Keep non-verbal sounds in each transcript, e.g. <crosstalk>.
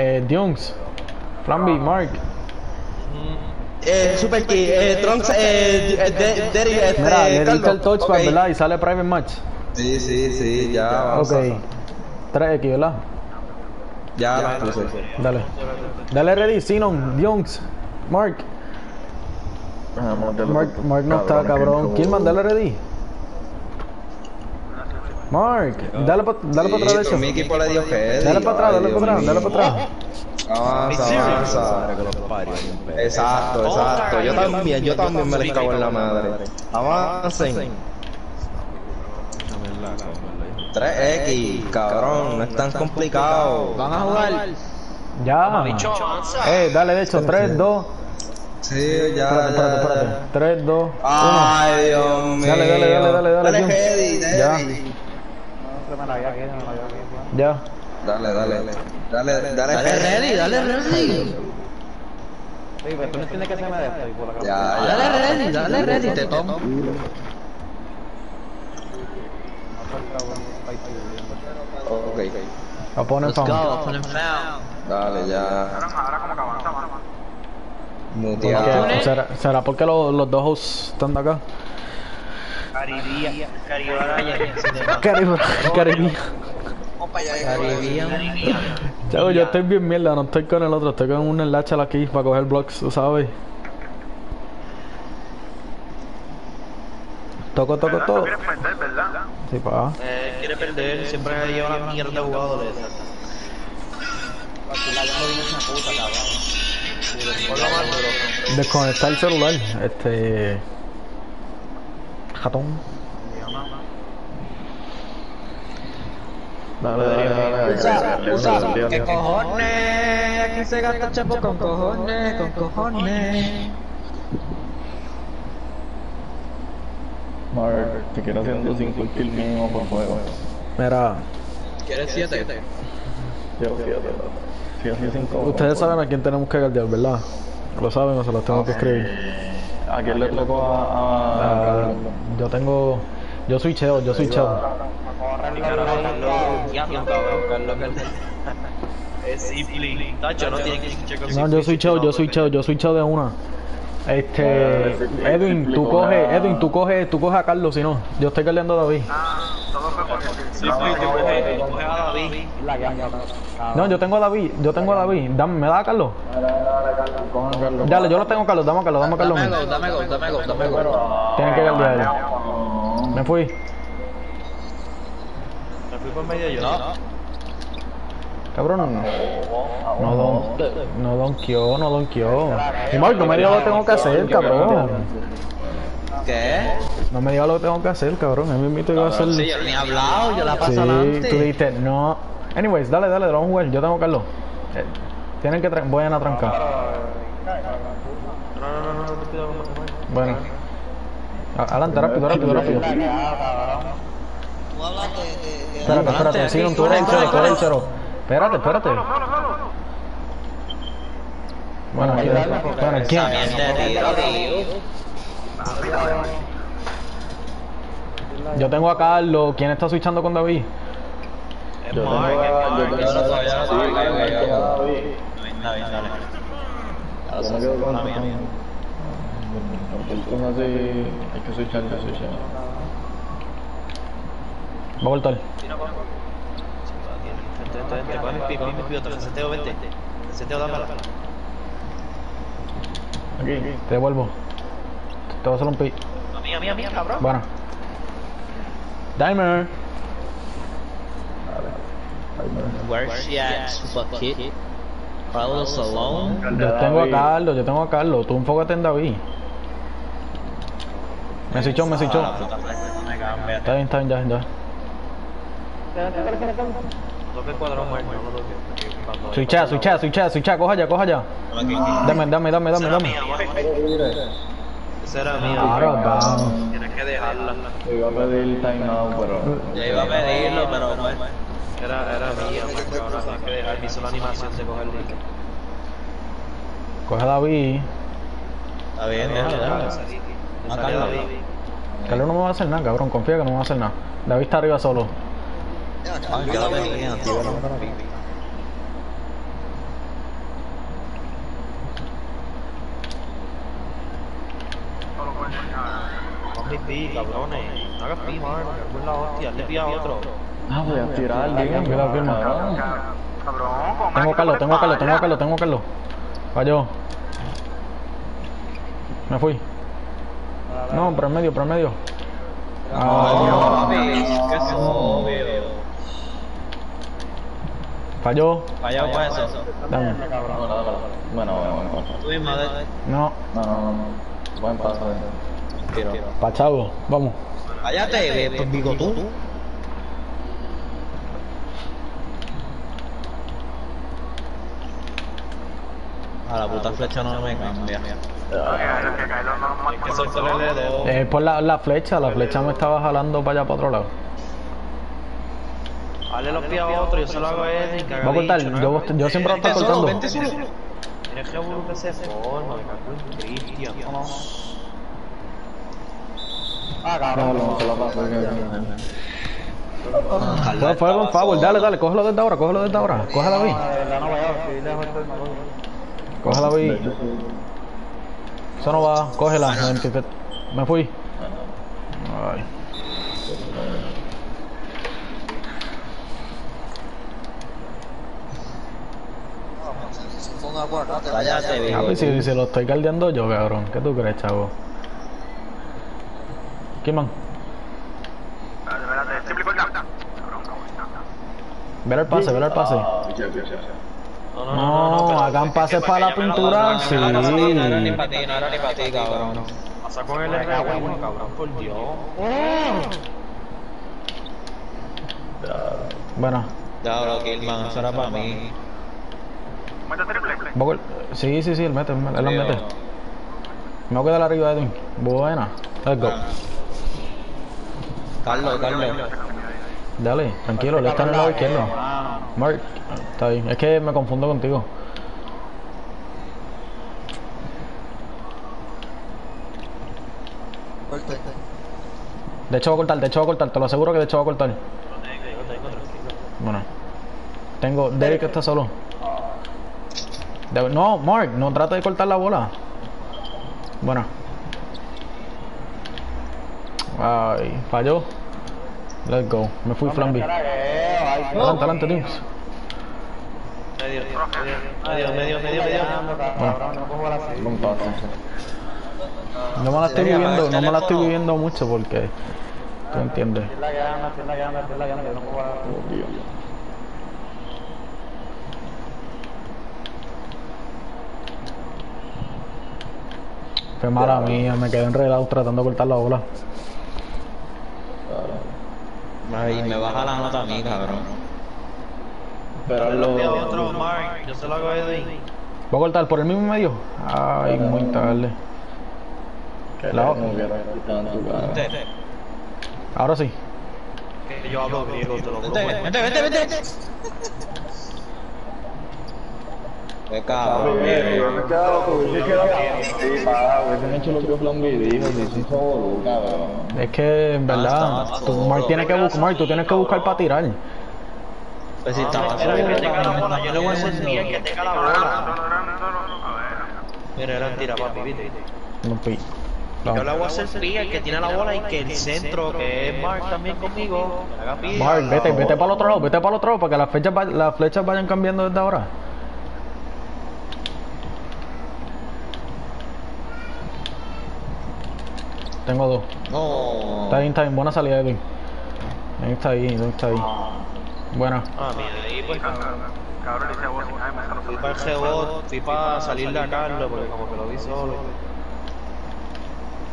Eh, Diongs. Flamby, Mark. Eh, Super Key, eh, Trunks, eh, de- Derry, este, Mira, le diste Carlos. el touchpad, Ok. ¿verdad? Y sale private match. Sí, sí, sí, ya. Ok. a- 3X, ¿verdad? Ya la puse. Dale. Dale ready, Sinon, Diongs, Mark. Mark, Mark no está, cabrón. Killman, dale ready. Mark, dale para dale pa atrás de Sí, eso. mi equipo le dio. Dale para atrás, dale para atrás, dale para atrás. Avanza, avanza. Exacto, exacto. Yo también, yo también me les cago en la madre. Avancen. 3X, cabrón, no es tan complicado. Van a jugar. Ya. Eh, dale de hecho, 3, 2. Sí, ya. Espérate, espérate, espérate. ya. 3, 2, 1. Ay, Dios mío. Dale, dale, dale, dale, dale, Dale, Ya. Derry. Ya. Dale, dale. Dale, dale, Dale ready, dale ready. Ya, ya. Dale ready, dale ready, te tomo. Ok. Opponent Let's found. go, put him found. Dale, ya. ¿Por Muteado. qué? ¿Será, será porque los, los dos hosts están de acá? Caribía, Caribe. Caribbean. Chavo, yo estoy bien mierda, no estoy con el otro, estoy con un enlace aquí para coger blocks, tú sabes. Toco, toco, todo. quieres perder, ¿verdad? Sí, pa. Eh, quiere perder, siempre lleva la mierda de jugadores. Desconectar el celular, este. Jatón. Dale, dale, dale. Usa, ¿qué cojones? Aquí se gasta chapo con cojones, con cojones. Mark, te quiero haciendo 5 kills mínimo por juego. Mira, ¿Quieres siete? Yo, fíjate. Si así 5 ustedes saben a quién tenemos que guardiar, ¿verdad? Lo saben o se los tengo que escribir. ¿A quién le tocó a, yo tengo. Yo soy Cheo, yo soy Cheo. Es simple. Tacho, no tiene que ser No, yo soy Cheo, yo soy Cheo, yo soy Cheo de una. Este. Edwin, tú coges, Edwin, tú coges, tú coges a Carlos, si no. Yo estoy cargando a David. A. No, yo tengo a David, yo tengo a David. Dame, ¿Me da a Carlos? Dale, yo lo tengo a Carlos, dame a Carlos, dame a Carlos. Dame dame go, dame go, dame go. Tienen que guardiar. Me fui. Me fui por medio yo. No, Cabrón. No don, no donkeó, no donkeó. Y Mark, no me digas lo que tengo que hacer, cabrón. ¿Qué? No me digas lo que tengo que hacer, cabrón. A mí me iba a hacer. sí, yo ni he hablado, yo la paso Sí, tú dijiste, no. Anyways, dale, dale, vamos a jugar. Yo tengo Carlos. Eh, tienen que tra vayan a trancar. No, no, no, no, no. Bueno. Adelante, rápido, rápido, rápido. Espérate, espérate, sí, tú eres el cero, tú eres el cero. Espérate, espérate. Bueno, aquí, bueno, ¿quién? Yo tengo a Carlos. ¿Quién está switchando con David? Yo tengo a- David. Dale. Yo me quedo con- hay que switchar, hay que switchar. Va a voltar. Vente, vente, coge mi pi, coge mi pi, otro reseteo, vente. Reseteo, dámela. Aquí. Te devuelvo. Te voy a hacer un pi. Mía, mía, mía, cabrón. Bueno. Dimer. Where's she at, kid? Carlos alone? Yo tengo a Carlos, yo tengo a Carlos. Tú enfócate en David. Me switchó, me switchó. Ah. Está bien, está bien, ya, ya. Toque muerto, no Switcha, switcha, switcha, switcha, coja ya, coja ya. Dame, dame, dame, dame, Esa era dame. Esa era mía. Claro, vamos. Tienes que dejarla. Iba a pedir timeout, pero. Yo iba a pedirlo, pero pues. Era, era mía, porque ahora tienes que dejar. Me hizo la animación de coger el Coge a David. Está bien, David. Carlos no me va a hacer nada, cabrón. Confía que no me va a hacer nada. David está arriba solo. Yo no venía, tío, no cabrones, no hagas pi, mano, la hostia, le pilla a otro. Ah, voy a tirar al alguien, que la firma, cabrón. Tengo calo, tengo calo, tengo calo, tengo calo. Falló. Me fui. No, promedio, promedio. Ay, Dios, ah. qué es. Falló. Vaya para eso. Dame. Bueno, bueno, bueno. Tú. No, No, no, no. Buen paso. Tiro. pa' chavo. Vamos. Cállate, eh, pues bigotú. A la puta flecha no me cambia. Que soltar el dedo. Eh, por la, la flecha, la flecha me estaba jalando para allá, para otro lado. Dale los pies a otro, yo se lo hago a él y Voy a cortar, yo, ¿no? yo siempre lo estoy Vente solo, cortando. vente solo. Tienes que burro que se forma, me cago en Cristian. ¿no? No, no, se la paso. Fue, fue con favor, dale, dale, cógelo desde ahora, cógelo desde ahora. Coge a David. Coge a David. Eso no va, cógela. Me, me fui. Ay. Ah, bigotu. pues si, si lo estoy caldeando yo, cabrón. ¿Qué tú crees, chavo? ¿Qué man? Ver el pase, ver el pase. No, No, hagan pase para la pintura, sí. No era ni para ti, no era ni para ti, cabrón. Pasa con el R1, cabrón, por Dios. Bueno, Diablo, Killman, eso era para mí. Voy a col- sí, sí, sí, él mete, él mete, mete. Me voy a quedar arriba de Edwin. Buena. Let's go. Carlos, Carlos. Dale, tranquilo, él está en el lado izquierdo. Mark, está bien. Es que me confundo contigo. De hecho voy a cortar, de hecho voy a cortar, te lo aseguro que de hecho voy a cortar. Bueno. Tengo, Derek que está solo. De- no, Mark, no trata de cortar la bola. Bueno. Ay, falló. Let's go. Me fui flamby. Adelante, adelante, Teams. Medio, medio, medio, medio, medio. Buen paso. No me la estoy viviendo, no me la estoy viviendo mucho porque tú entiendes. Fue mala mía, me quedé enredado tratando de cortar la bola. Ay, me baja la nota a mí, cabrón. Pero Los pies a lo. otro, Mark, yo se lo hago a Edwin. ¿Voy a cortar por el mismo medio? Ay, muy tarde. La-. Vente, Ahora sí. Que yo hablo griego, te lo juro. vente, vente, vente, vente. Qué cabrón. Hubiesen hecho lo que. Es que en verdad, Basta, tú, Mark, tienes que buscar, tú tienes que buscar para tirar. Pues si estaba que solo, tenga la bola, yo le voy a hacer bien que tenga la bola. Mira, era tira, papi, viste. No, pi. Yo le voy a hacer el que tiene la bola y que el centro, que es Mark también conmigo, me haga. Mark, vete, vete para el otro lado, vete para el otro lado para que las flechas, las flechas vayan cambiando desde ahora. Tengo dos. No. Está bien, está bien. Buena salida, Edwin. Ahí está ahí, ahí está ahí. Buena. Ah, mira, ahí pues. Fui para el G-Bot, fui para salirle a Carlos, porque como que lo vi solo.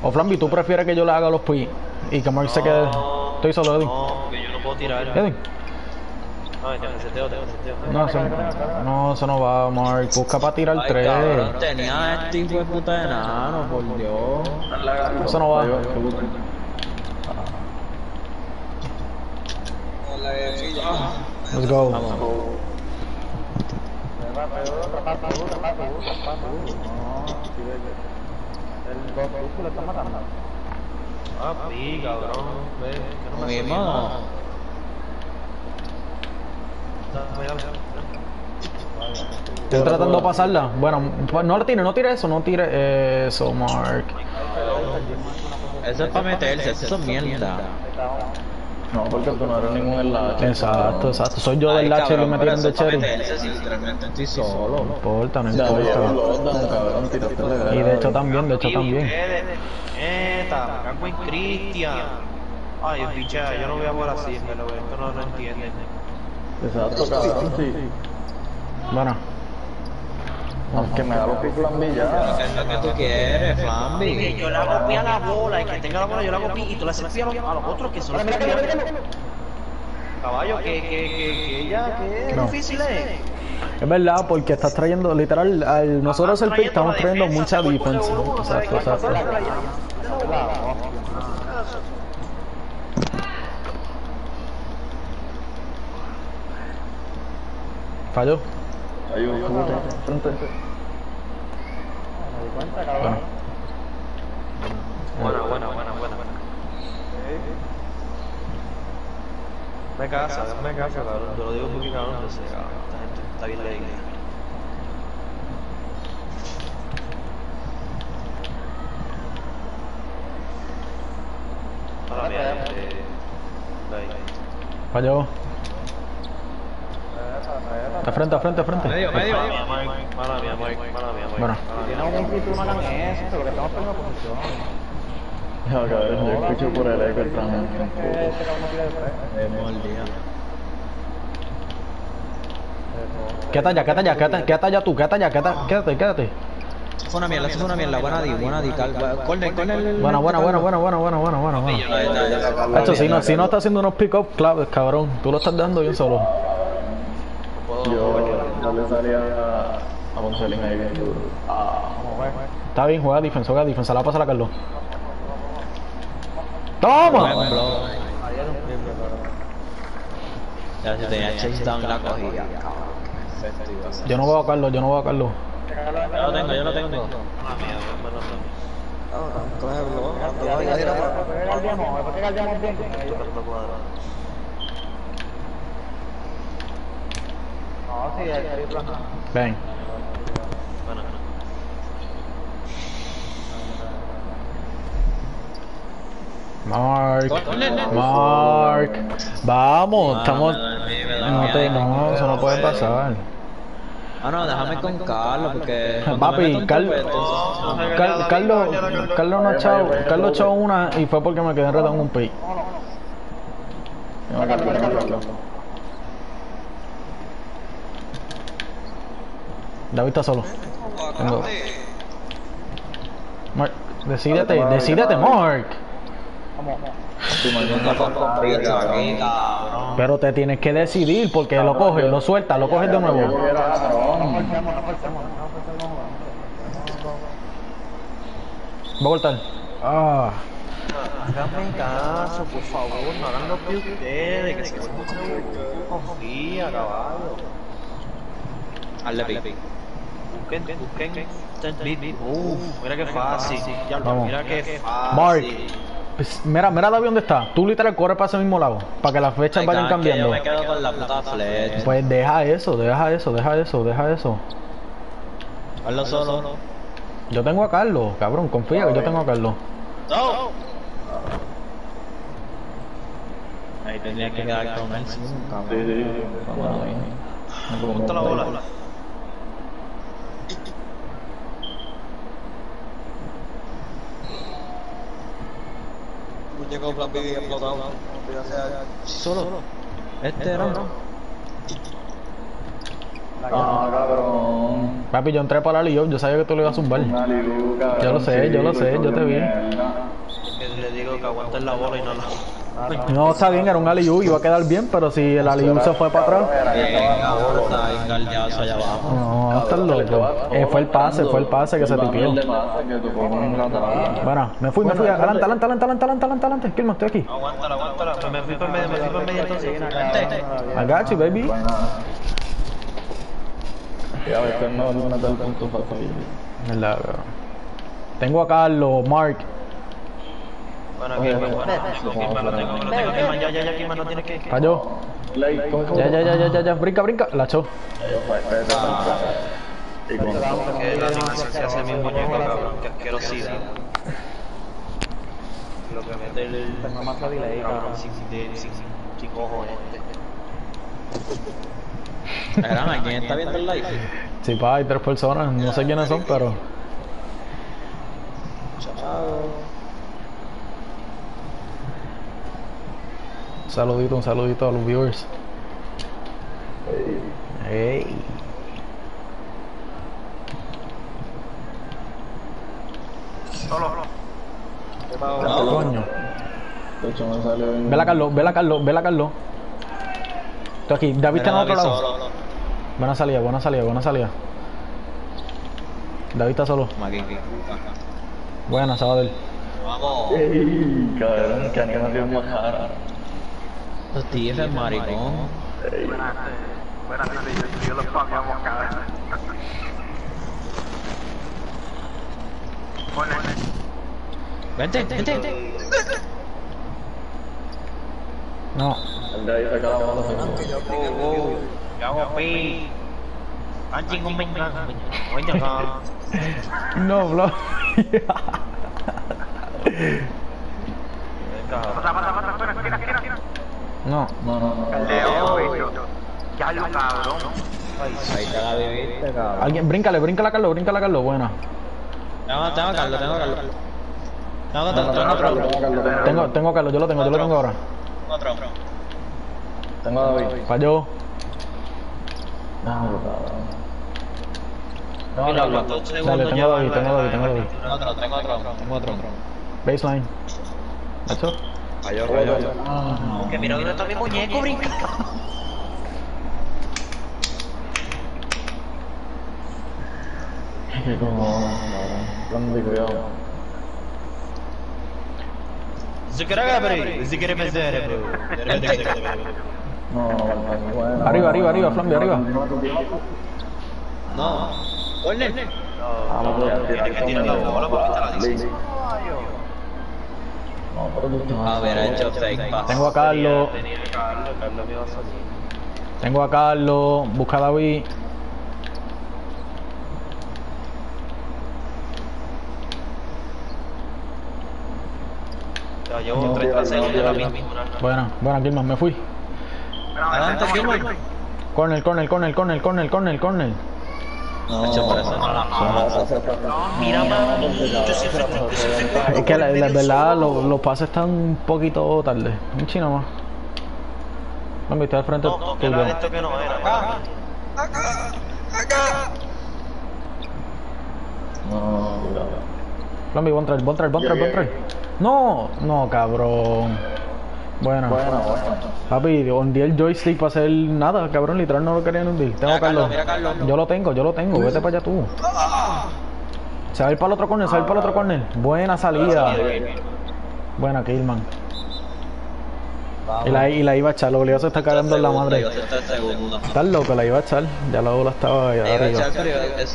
O Flamby, ¿tú prefieres que yo le haga los pi y que Mark se quede? Estoy solo, Edwin. No, porque yo no puedo tirar. Edwin. Ay, te reseteo, te reseteo. No, eso, no, eso no va, Mark. Busca para tirar Ay, tres. cabrón, tenía este hijo de puta de enano, por Dios. Eso no va. Let's go. Ah, sí, cabrón. Ve, que no me. Estoy tratando de pasarla. Bueno, pues no le tire, no tire eso, no tire eso, Mark. Eso es para meterse, eso es mierda. No, porque tú no eres ningún enlace. Exacto, exacto. Soy yo del Ay, H y le cabrón, metieron pero de cherry. estoy solo. No importa, no importa. la Y de hecho también, de hecho también. me cago en Cristian. Ay, picha, yo no voy a jugar así, pero esto no lo entienden. Exacto, cabrón, sí. Bueno, Que me da los plan B ya. ¿Qué es lo que tú quieres, Flamby? Yo le hago pie a la bola, y que tenga la bola, yo le hago pie y tú le haces pie a los, a los otros que son los que Caballo, que, que, que, que ya, que No. difícil es. es verdad, porque estás trayendo, literal, al nosotros el pick estamos trayendo trayendo mucha defensa. Exacto, exacto. Falló. Hay un cubo frente. Bueno, Buena, buena, buena, buena. Me casa, me casa, cabrón. Te lo digo porque cabrón, no sé, cabrón. Esta gente está bien este. ahí. falló. Frente, a frente, a frente. Medio, medio. Mala mía, Mike. Mala mía, Mike. Mala mía, Mike. Bueno. Mala mía. Ya, cabrón, yo escucho por el eco el plan. Quédate allá, quédate allá, quédate, quédate allá tú, quédate allá, quédate, quédate, quédate. Eso fue una mierda, eso fue una mierda. Buena di, buena di. Corner, corner. Buena, buena, buena, buena, buena, buena, buena, buena, si no, si no está haciendo unos pick-up claves, cabrón, tú lo estás dando bien solo. Yo, yo le daría a, a Monselín ahí bien duro. Ah, Está bien, juega defensa, juega defensa, la pasa a Carlos. ¡Toma! Ya se tenía chase down la cogía. Yo no veo a Carlos, yo no veo a Carlos. Yo lo tengo, yo lo tengo. Mala Tocando cuadrado. Ven. Bueno, Mark. Mark. Vamos, estamos. No te, no, eso no puede pasar. Ah, no, déjame con Carlos porque. Papi, Carlos. Carlos, Carlos no ha echado, Carlos echó una y fue porque me quedé enredado en un pick. yo me cargo, yo me cargo. David está solo. Tengo. Mark, decídete, decídete, Mark. Pero te tienes que decidir porque lo coges, lo sueltas, lo coges de nuevo. Va a cortar. Ah, Háganme caso, por favor, no hagan lo que ustedes, que se mucho confía, caballo. Hazle pick. Busquen, busquen. Uf, mira qué fácil. Ya, Vamos. mira qué fácil. Mark. Pues, mira, mira David dónde está. Tú literal corres para ese mismo lado, para que las fechas Ay, vayan que cambiando. Yo me quedo con la puta flecha. Pues deja eso, deja eso, deja eso, deja eso. Hazlo solo. Yo tengo a Carlos, cabrón, confía que yo tengo a Carlos. ¡No! Ahí tendría que quedar con él, sí, Sí, sí, vamos ahí. ¿Cómo está la bola? Muñeco plan B explotado. Solo. Este era. Ah, cabrón. Papi, yo entré para la Leo, yo sabía que tú lo ibas a zumbar. Yo lo sé, yo lo sé, yo te vi. Que le digo que aguanten la bola y no la. No, está bien, era un alley iba a quedar bien, pero si el alley se fue para atrás. Está. No, estás loco. Eh, fue el pase, fue el pase que se tipió. Bueno, me fui, me fui. Adelante, adelante, adelante, adelante, adelante, adelante, adelante. Kilma, estoy aquí. Aguántala, aguántala. Pues me fui por medio, me fui por medio entonces. I got you, baby. Y a veces no no. Tengo a Carlos, Mark. Bueno, aquí, bueno, bueno. Kilman lo tengo, lo tengo. Kilman, ya, ya, ya, Kilman no tiene que. Cayó. Ya, ya, ya, ya, ya, ya. Brinca, brinca. La echó. Y con la animación se hace mi muñeco, cabrón. Qué asquerosidad. Lo que mete el... Tengo más delay, cabrón, sin, cojones. Caramba, ¿quién está viendo el live? Sí, pa, hay tres personas, no sé quiénes son, pero. Un saludito, un saludito a los viewers. Hey. Coño. De hecho, me sale un... Vela Carlos, vela Carlos, vela Carlos. Estoy aquí, David está en otro lado. Buena salida, buena salida, buena salida. David está solo. Buena, Sabadell. Vamos. Ey, cabrón, que animación más rara. Los tigres, maricón. Vente, vente. No, El la bola. Ya hago pi. No, bro. <laughs> no, No, no, no. Ahí te la viviste, cabrón. alguien, bríncale, bríncala Carlos, bríncala Carlos, buena. Tengo, tengo a Carlos, tengo a Carlos. Tengo, No, tengo, no, tengo no, no, tengo- Tengo, tengo a Carlos, yo lo tengo, yo lo tengo ahora. Otro. Tengo a David. Pa' yo. No, cabrón. ¿cuántos Dale, segundos tengo a David, la- tengo a David, tengo a David. Tengo otro, tengo otro, tengo otro. Baseline. Falló, falló. Que mira dónde está mi muñeco, brinca. que como... Grande cuidado. Zucaraga, pero... Si quieres me cerebro. No, bueno, arriba, arriba, arriba, Flambe, arriba. No. ¿Ole? No. Vamos, tiene que tirar la bola porque está la 16. Ah, mira, el job take pass. Tengo a Carlos. Carlos Tengo a Carlos. Busca a David. Ya llevo 36 de la misma. Bueno, bueno, Gilman, me fui. Adelante, Gilman. Corner, corner, corner, corner, corner, corner, corner. No, no Mira, mano, siempre Es que la, la verdad, los, los pases están un poquito tarde. Un chino más. No, está al frente No, no, tuyo. esto que no era. No, cuidado. Flamby, buen try, buen try, buen try, buen try. No, no, cabrón. Bueno, Buena, buena. papi, hundí el joystick para hacer nada, cabrón, literal no lo querían hundir. Tengo Mira, a Carlos. Carlos, mira, Carlos. Yo lo tengo, yo lo tengo, vete para allá tú. Se va a ir para el otro corner, se va a ir para el otro corner. Buena salida. Buena, Killman. Y la, y la iba a echar, lo obligado se está cagando en la madre. Estás loco, la iba a echar. Ya la bola estaba allá arriba.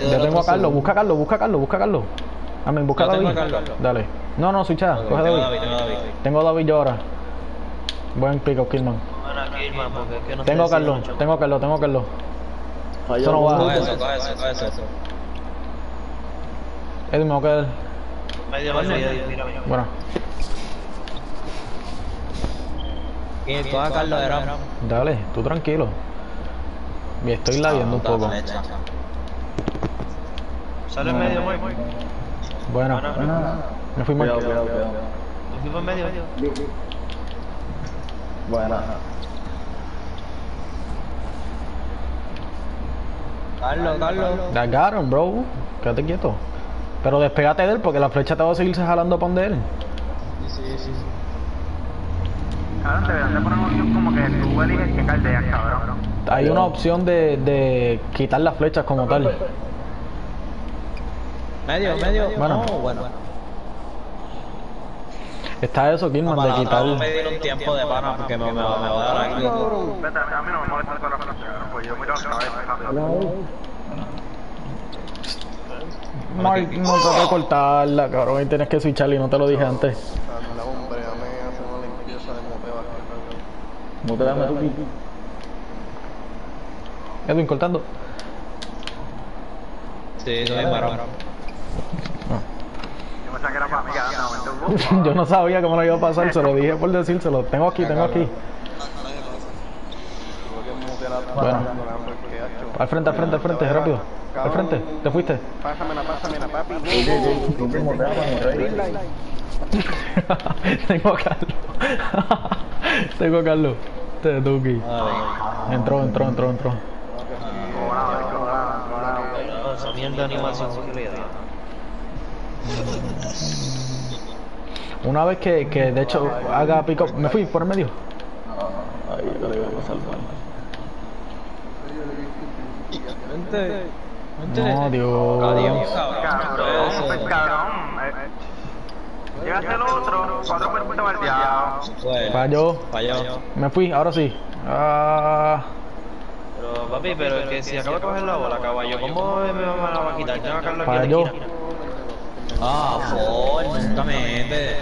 Yo tengo a Carlos, busca a Carlos, busca a Carlos, busca a Carlos, busca a Carlos. Amén, busca a David. Dale. No, no, switcha, coge a tengo a David. David, tengo a David. Tengo a David yo ahora. Buen pick up, Killman. Porque es que no Tengo Carlos, tengo a Carlos, tengo Carlos. Falló Eso no va. Coge eso, coge eso, coge eso. Edwin, me voy a quedar. Bueno, Y coge a Carlos de Ramos. dale, tú tranquilo. Y estoy labiando un poco. Sale en medio, Mike. Bueno, Buena. me fui mal. Cuidado, cuidado, cuidado. Yo fui por medio, medio. Buena. Carlos, Carlos. Agarraron, bro. Quédate quieto. Pero despégate de él porque la flecha te va a seguir jalando para donde él. Cabrón, deberían de poner una opción como que tú eliges que caldeas, cabrón. Hay una opción de, de quitar las flechas como tal. Medio, medio. Bueno. No, bueno. Está eso, Killman, Para de quitar. vamos a pedir un tiempo de pana porque me, me, me va a dar aquí. Vete, a mí no me molesta con la pues yo no te de cortarla, cabrón. Ahí tienes que y no te lo dije antes. Muteame tu kit. Edwin, cortando. Sí, soy marrón. Yo <laughs> Yo no sabía cómo lo iba a pasar, se lo <laughs> dije por decírselo. Tengo aquí, tengo aquí. Bueno. Al frente, al frente, al frente, rápido. Al frente, te fuiste. Pásamela, pásamela, papi. <laughs> Tengo a Carlos. Tengo a Carlos. Te Duki. Entró, entró, entró, entró. Esa mierda de animación sí que le da. Una vez que, que de hecho haga pick up, me fui por el medio. Ahí yo le iba a pasar No, Dios. Cabrón, pues cabrón. eh, eh. Llegaste al otro, cuatro puntos baldeados. Falló. Falló. Me fui, ahora sí. Ah, Pero papi, pero es que si acabo de coger la bola, caballo, ¿cómo me va a quitar? Tengo a Carlos aquí Falló. Ah, for, nunca mete.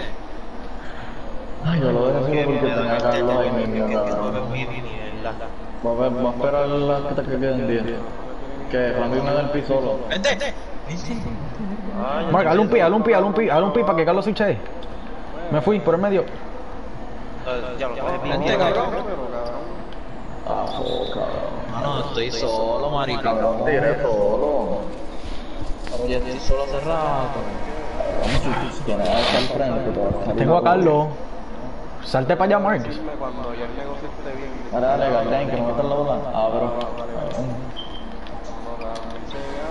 Ay, yo lo dejé solo porque tenía a Carlos ahí mismo. Que cabrón. no. Voy a ver- voy a esperar las que te queden 10. Que Flamby me da el piso solo. Vente, vente. Mark, hazle un pi, hazle un pi, hazle un pi, hazle un pi para que Carlos switche. Me fui por el medio. Ya lo. Vente, cabrón. Ah, cabrón. Mano, estoy solo, marica. Cabrón, tiré solo. Pero ya estoy solo hace rato. Tengo a. Carlos. Salte para allá, Mark. Dale, dale, Gardén, que no metas la bola. Ah, pero.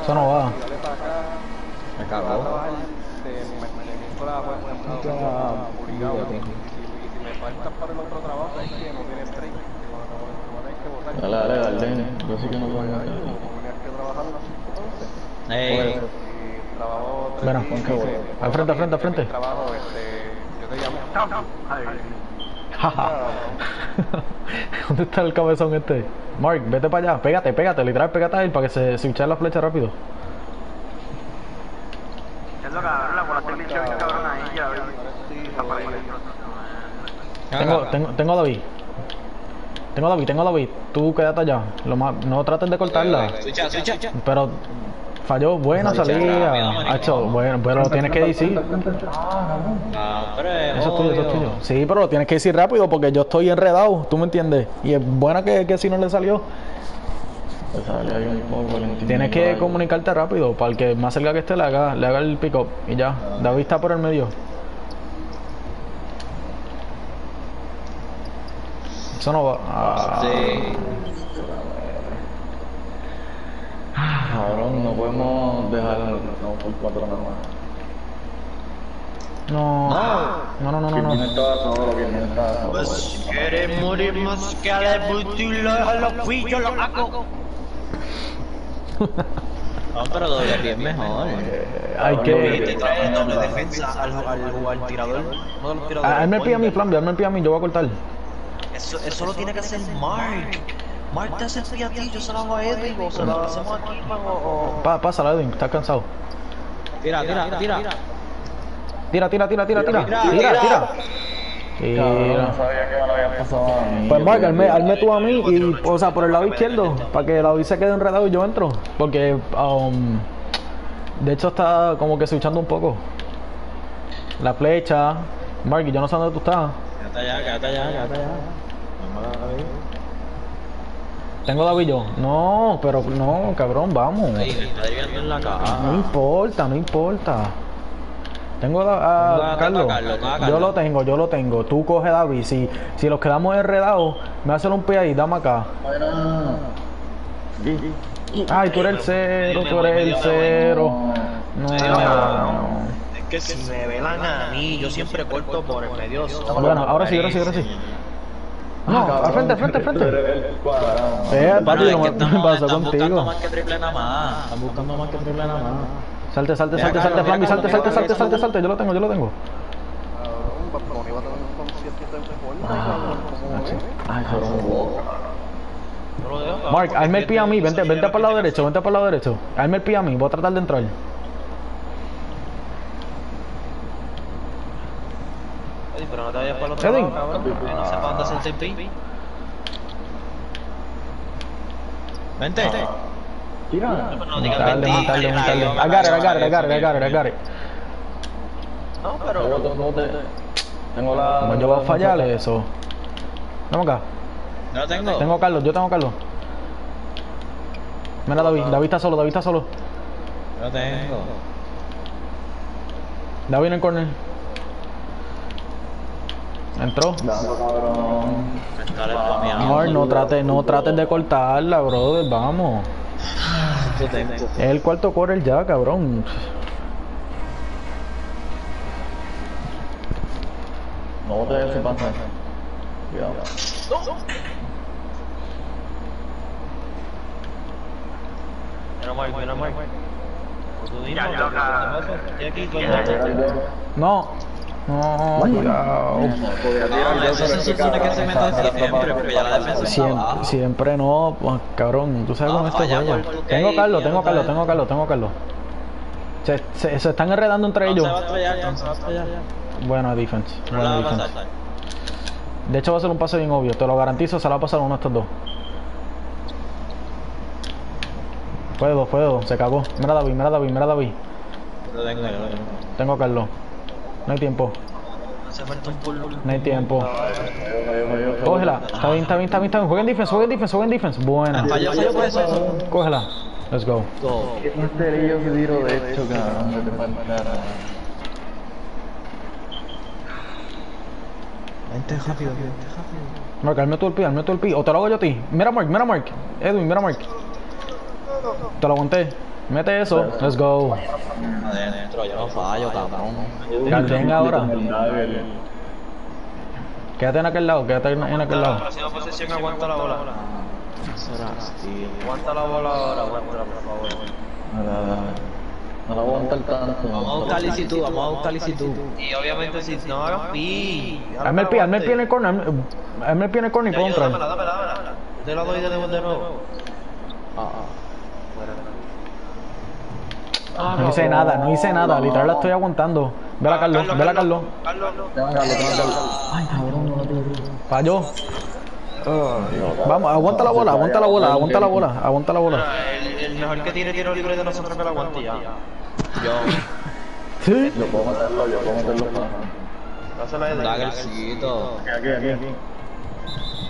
Eso no va. Me cagó. Dale, dale, Gardén. Yo sí que no puedo. Ey, Bueno, al frente, al frente, al frente. Jaja. ¿Dónde está el cabezón este? Mark, vete para allá, pégate, pégate, literal, pégate a él para que se switche la flecha rápido. Es lo cabrón, la bola se glitchó bien cabrón ahí, ya ves. Está por ahí. Tengo, tengo, tengo a David. Tengo a David, tengo a David. Tú quédate allá. Lo más, no trates de cortarla. switcha. Pero falló, buena rápido, salida. marico. Hacho, bueno, pero lo tienes que decir. Ah, Eso es tuyo, eso es obvio. tuyo. Sí, pero lo tienes que decir rápido porque yo estoy enredado, ¿tú me entiendes? Y es buena que, que si no le salió. Tienes que comunicarte rápido para el que más cerca que esté le haga, le haga el pick up y ya. David está por el medio. Eso no va. Ah, Sí. Cabrón, no podemos dejar. No, por cuatro nada más. no. No, no, no, no, ¿Quién no. estaba solo? ¿Quién estaba solo? Pues quieres morir más que a la butilo, lo fui, yo lo hago. <laughs> No, pero doble pie es mejor. Hay Y que. te trae doble defensa al, al, al tirador. De los tiradores. Ah, el pie a mí, Flamby, hazme el pie a mí, yo voy a cortar. Eso, eso lo tiene que hacer Mark. Mark te hace el pie a ti, yo se lo hago a Edwin o se lo hacemos aquí, o... Pa, pásala, Edwin, estás cansado. Tira, tira, tira. Tira, tira, tira, tira, tira. Tira, Tira, tira. no Tira. sabía que me lo había pasado a mí. Pues Mark, hazme, hazme tú a mí y, o sea, por el lado izquierdo, para que David se quede enredado y yo entro. Porque, um, de hecho está como que switchando un poco. La flecha. Mark, yo no sé dónde tú estás. Quédate allá, quédate allá, quédate allá. Tengo David yo. No, pero no, cabrón, vamos. Ahí, me está desviando en la cara. No importa, no importa. Tengo a, a Coge a Carlos. Yo lo tengo, yo lo tengo. Tú coge David. Si, si los quedamos enredados, me hacen un pie ahí, dame acá. Ay, tú eres el cero, tú eres el cero. No. Es que si me velan a mí, yo siempre corto por el medio. Bueno, ahora sí, ahora sí, ahora sí. No, al frente, al frente, al frente. El cuadrado. Eh, papi, que me <laughs> pasó están buscando contigo. más que triple nada más. Están buscando más que triple nada más. Salte, salte, salte, salte, mira, salte, salte, salte, salte, salte. Yo lo tengo, yo lo tengo. Ay, cabrón. Mark, hazme el pie a mí, vente, vente para el lado derecho, vente para el lado derecho. Hazme el pie a mí, voy a tratar de entrar. Pero no te vayas para el otro lado, cabrón. que No sé para dónde hacerte el pin. Vente. Tira. No digas got it, I got it. No, Te pero. bote. Tengo la. Como yo voy a fallar eso. Vamos acá. No lo tengo. Tengo a Carlos, yo tengo a Carlos. Mira David, David está solo, David está solo. No lo tengo. David en el corner. Entró. Dando, cabrón. Me está spameando. No, no trates, no trates de cortarla, brother, vamos. Es el cuarto quarter ya, cabrón. No bote ese pase. Cuidado. Mira, Mike, mira, Mike. No. No, cuidado. No, eso se supone que se mete siempre, pero ya la defensa está Siempre, siempre no, pues, cabrón, tú sabes cómo esto tu Tengo Carlos, tengo Carlos, tengo a Carlos, tengo a Carlos. Se, se, se están enredando entre ellos. se va a estrellar, no se va a estrellar. Buena defense, buena defense. De hecho va a ser un pase bien obvio, te lo garantizo, se la va a pasar uno de estos dos. Fue dos, fue dos, se cagó. Mira David, mira David, mira David. Lo tengo, yo lo tengo. Tengo a Carlos. No hay tiempo, falta un pull. no hay tiempo. Cógela. Está bien, está bien, está bien, está bien. Juega en defense, juega en defense, juega en defense. Buena. Falló, falló por eso. Cógela. Let's go. Go. Un cerillo que tiro de hecho, cabrón. Vente rápido, vente rápido. Mark, hazme tú el pi, hazme tú el pi. O te lo hago yo a ti. Mira Mark, mira Mark. Edwin, mira Mark. Te lo aguanté. Mete eso. Let's go. Adentro, yo no fallo, cabrón. Garden ahora. Quédate en aquel lado, quédate en en aquel lado. Próxima posición, aguanta la bola. Aguanta la bola ahora, por favor. No la aguanta el tanto. Vamos a buscar licitud, vamos a buscar licitud. Y obviamente, si no hagas pi. Hazme el pi, hazme el pi en el corner. hazme- el pi en el corner y puedo Dámela, dámela, dámela. Te la doy de nuevo. De nuevo. No hice nada, no hice nada. Literal la estoy aguantando. Vela Carlos, vela Carlos. Carlos. Carlos, tengo Carlos. Falló. Vamos, aguanta la bola, aguanta la bola, aguanta la bola, aguanta la bola. El, mejor que tiene tiro libre de nosotros que la aguante ya. <laughs> Sí. Yo puedo meterlo, yo puedo meterlo. Dásela de Daggercito. Aquí, aquí, aquí.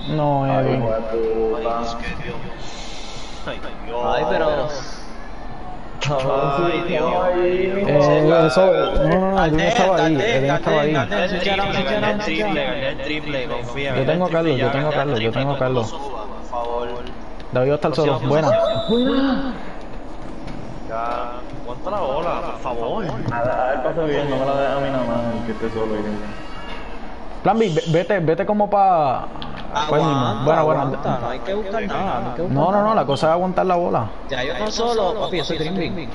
No, Edwin. De puta. Ay, pero. Ay, Dios. Eh, eso, no, no, no, Edwin estaba ahí, estaba ahí. Gané el triple, gané el triple, confía. Yo tengo a Carlos, yo tengo a Carlos, yo tengo a Carlos. David va a estar solo. Buena. Ya, aguanta la bola, por favor. Nada, él pasa bien, no me la deja a mí nada más, el que esté solo. Plan B, ve- vete, vete como pa... Mismo. Bueno, bueno. aguanta, no hay que buscar nada, no hay que buscar No, no, no, la cosa es aguantar la bola. Ya yo no solo, papi, yo soy green bean.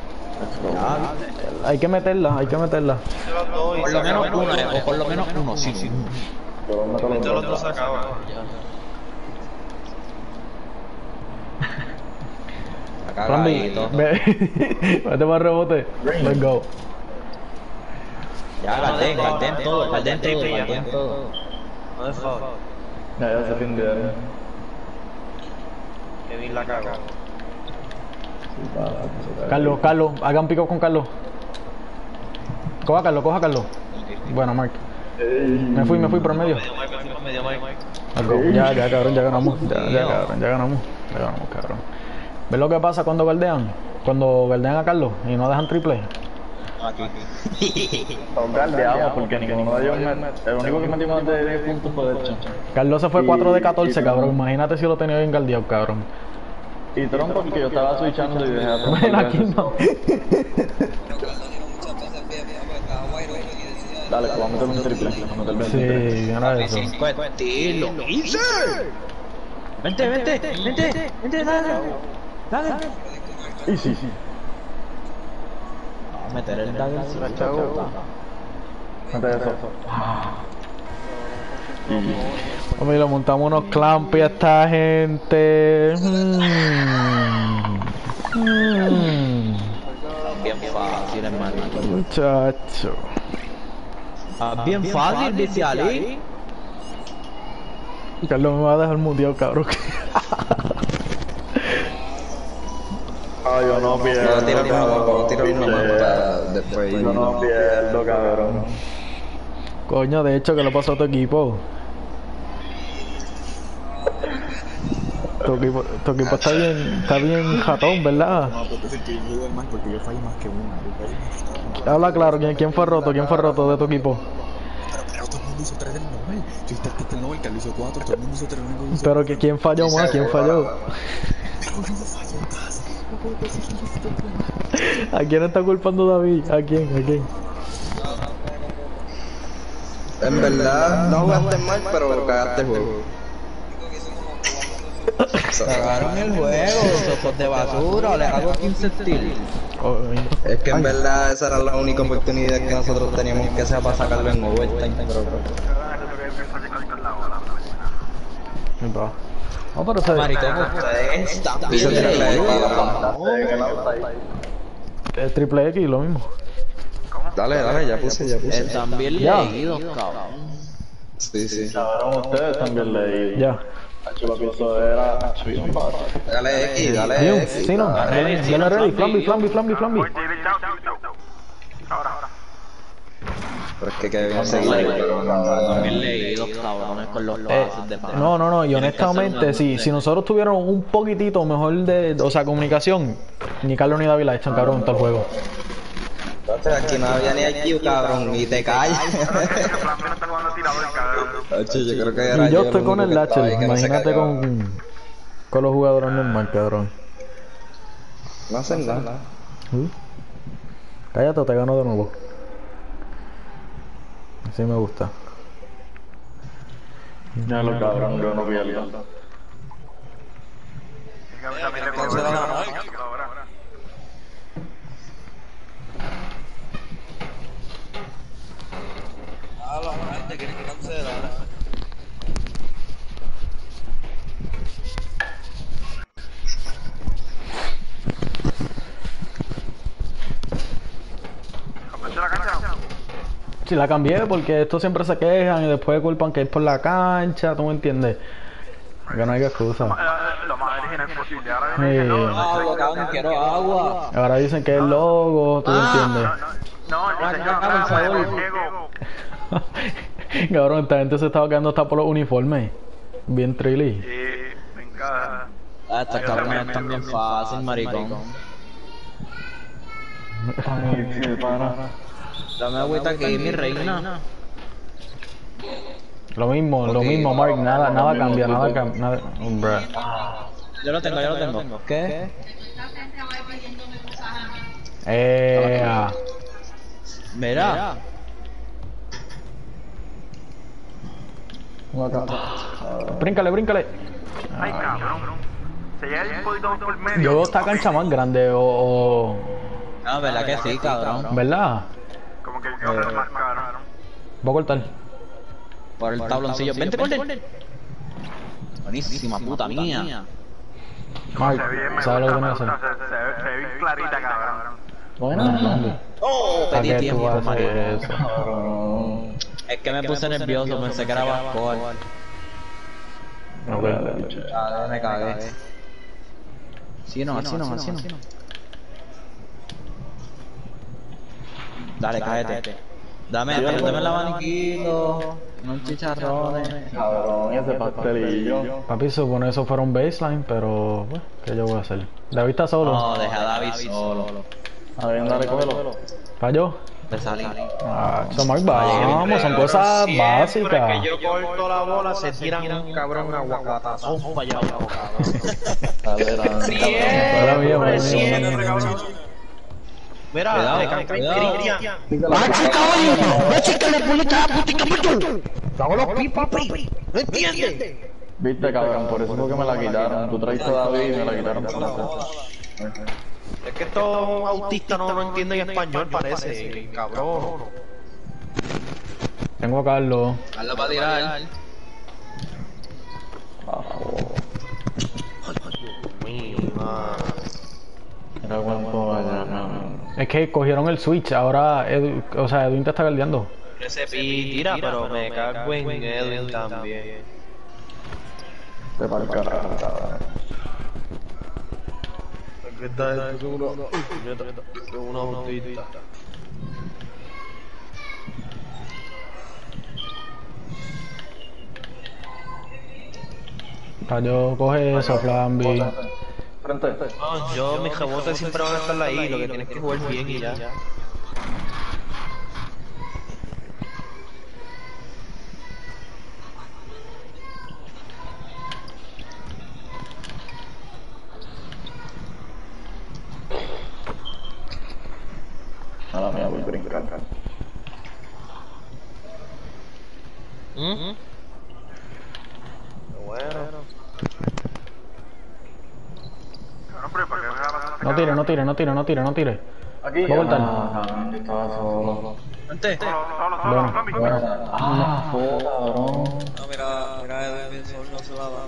Hay que meterla, hay que meterla. Por lo menos uno, o por lo menos uno, sí, sí. Meto los dos. B, ve- <laughs> vete para rebote. Let's go. Ya, Garden, Garden todo, Garden todo, Garden todo. No es. Ya, ya se findearon. Kevin la cagó. Carlos, Carlos, hagan pico con Carlos. Coja Carlos, coja a Carlos. Bueno, Mark. Me fui, me fui por el medio. Ya, ya, cabrón, ya ganamos. Ya, ya, cabrón, ya ganamos. Ya ganamos, cabrón. ¿Ves lo que pasa cuando galdean? Cuando galdean a Carlos y no dejan triple. Son galdeados porque ninguno de ellos met- El único que metió más de 10 puntos fue de hecho. Carlos se fue 4 de 14, Y- cabrón. Imagínate si lo tenía bien galdeado, cabrón. Y Tron porque yo estaba switchando y dejé a Tron. Ven aquí, no. Dale, que vamos a meter un triple. Vamos a meter el 23. Sí, era eso. Cuestilo. Vente, vente, vente, vente, dale. Dale. Y sí, sí. A meter el dagger. Mete eso. Hombre, le montamos unos clamps a esta gente. Bien fácil, hermano. Muchacho. Ah, Bien fácil, Viciali. Carlos me va a dejar muteado, cabrón. <laughs> no pierdo. Una una después Yo no cabrón. Coño, de hecho, ¿qué le pasó a tu equipo? Tu equipo, tu equipo está bien, está bien jatón, ¿verdad? No, porque es que yo más porque yo fallo más que una. Que. Habla claro, ¿quién, quién fue roto? ¿Quién fue roto de tu equipo? Pero, todo el mundo hizo tres del Nobel. Yo está el Nobel, Carlos hizo cuatro, todo el mundo hizo tres, el único que hizo Pero que quién falló más, quién falló. Pero yo no fallo casi. ¿A quién está culpando David? ¿A quién? ¿A quién? En verdad, no jugaste mal, pero cagaste el juego. Cagaron el juego, sopos de basura, le hago 15 steals. Coño. Es que en verdad esa era la única oportunidad que nosotros teníamos que sea para sacarlo en overtime, pero... No, pero se... Maricón, ustedes están bien es triple X, lo mismo. Dale, dale, ya puse, ya puse. Están bien Ya. leídos, cabrón. Sí, sí. Cabrón, ustedes también leídos. Ya. Era bien. Dale X, dale Bien, X. sí, no. Viene. Voy, David, chao, chao, chao. Ahora, ahora. Pero es que quedé bien seguido, pero no, no, Están no. bien leídos, cabrones, con los Eh, pases de no, no, no, y honestamente, si, si nosotros tuviéramos un poquitito mejor de, o sea, comunicación, ni Carlos ni David la echan cabrón en todo el juego. Entonces aquí no había ni IQ, cabrón, ni te calles. Yo creo que era Y yo estoy con el se imagínate con, con los jugadores normal, cabrón. No hacen nada. Cállate o te gano de nuevo. Así me gusta. Ya lo cabrón, yo no pierdo. Venga, también le pongo ahora. ¿Cambiaste la cancha? Si la cambié porque estos siempre se quejan y después culpan que es por la cancha, ¿tú me entiendes? Que no hay excusa. Eh, Lo más original posible. Ahora viene Sí. el logo. Agua, cabrón, quiero agua. Ahora dicen que es el logo, ¿tú me entiendes? No, acá, favor. el Diego. <laughs> Cabrón, esta gente se estaba quedando hasta por los uniformes. Bien trilly. Sí, me encanta. Ah, estos cabrones están bien fácil, maricón. Ay, qué pana. Dame agüita aquí, mi reina. Lo mismo, lo mismo, Mark, nada, nada cambia, nada cambia, nada. Yo lo tengo, yo lo tengo. ¿Qué? Eh. Mira. bríncale, bríncale. Ay, cabrón. Se por medio. Yo veo esta cancha más grande o, o- No, verdad que sí, cabrón. ¿verdad? Como que caro. Voy a cortar. Por el tabloncillo. Vente, corte. Buenísima, puta mía. Bien, me ¿sabes lo que me hacer? Se, se, ve- clarita, cabrón. Bueno, Oh, ¿Para pedí qué tú tiempo. Es que me puse nervioso, pensé que era bascol. Ok. Ah, me cagué. Sí, no, así no, así no. Dale, cállate. Dame, dame, dame el abaniquito, unos chicharrones. Cabrón, ese pastelillo. Papi, supone eso fuera un baseline, pero, bueno, ¿qué yo voy a hacer? David está solo. No, deja a David solo. A ver, dale, cógelo. ¿Falló? De salir. Ah, eso, Mark, vamos, son cosas básicas. que yo corto la bola, se tiran un cabrón aguacatazón para allá abajo, Mira. Viste, cabrón, por eso fue que me la quitaron. Tú traiste a David y me la quitaron por eso. Es que estos autistas no, no entienden español, parece, cabrón. Tengo a Carlos. Hazlo para tirar. Era cuánto allá, no. Es que cogieron el switch, ahora, Edu, o sea, Edwin te está guardiando. Ese pi tira, pero me cago en Edwin también. Te para el carajo. ¿Qué está? Uno, puñeta, una autista. Rayo, coge eso, Flamby. No, yo, mis rebotes siempre van a estar ahí, lo que tienes que jugar bien y ya. Mala mía, voy a brincar. ¿Mm? Bueno. No, pero ¿para qué me va a pasar No tire, no tire, no tire, no tire, no tire. Aquí. Va a voltar. Ah, solo. Antes. Bueno, bueno. Ah, joder, cabrón. No, mira, mira, Edwin Sol no se la da.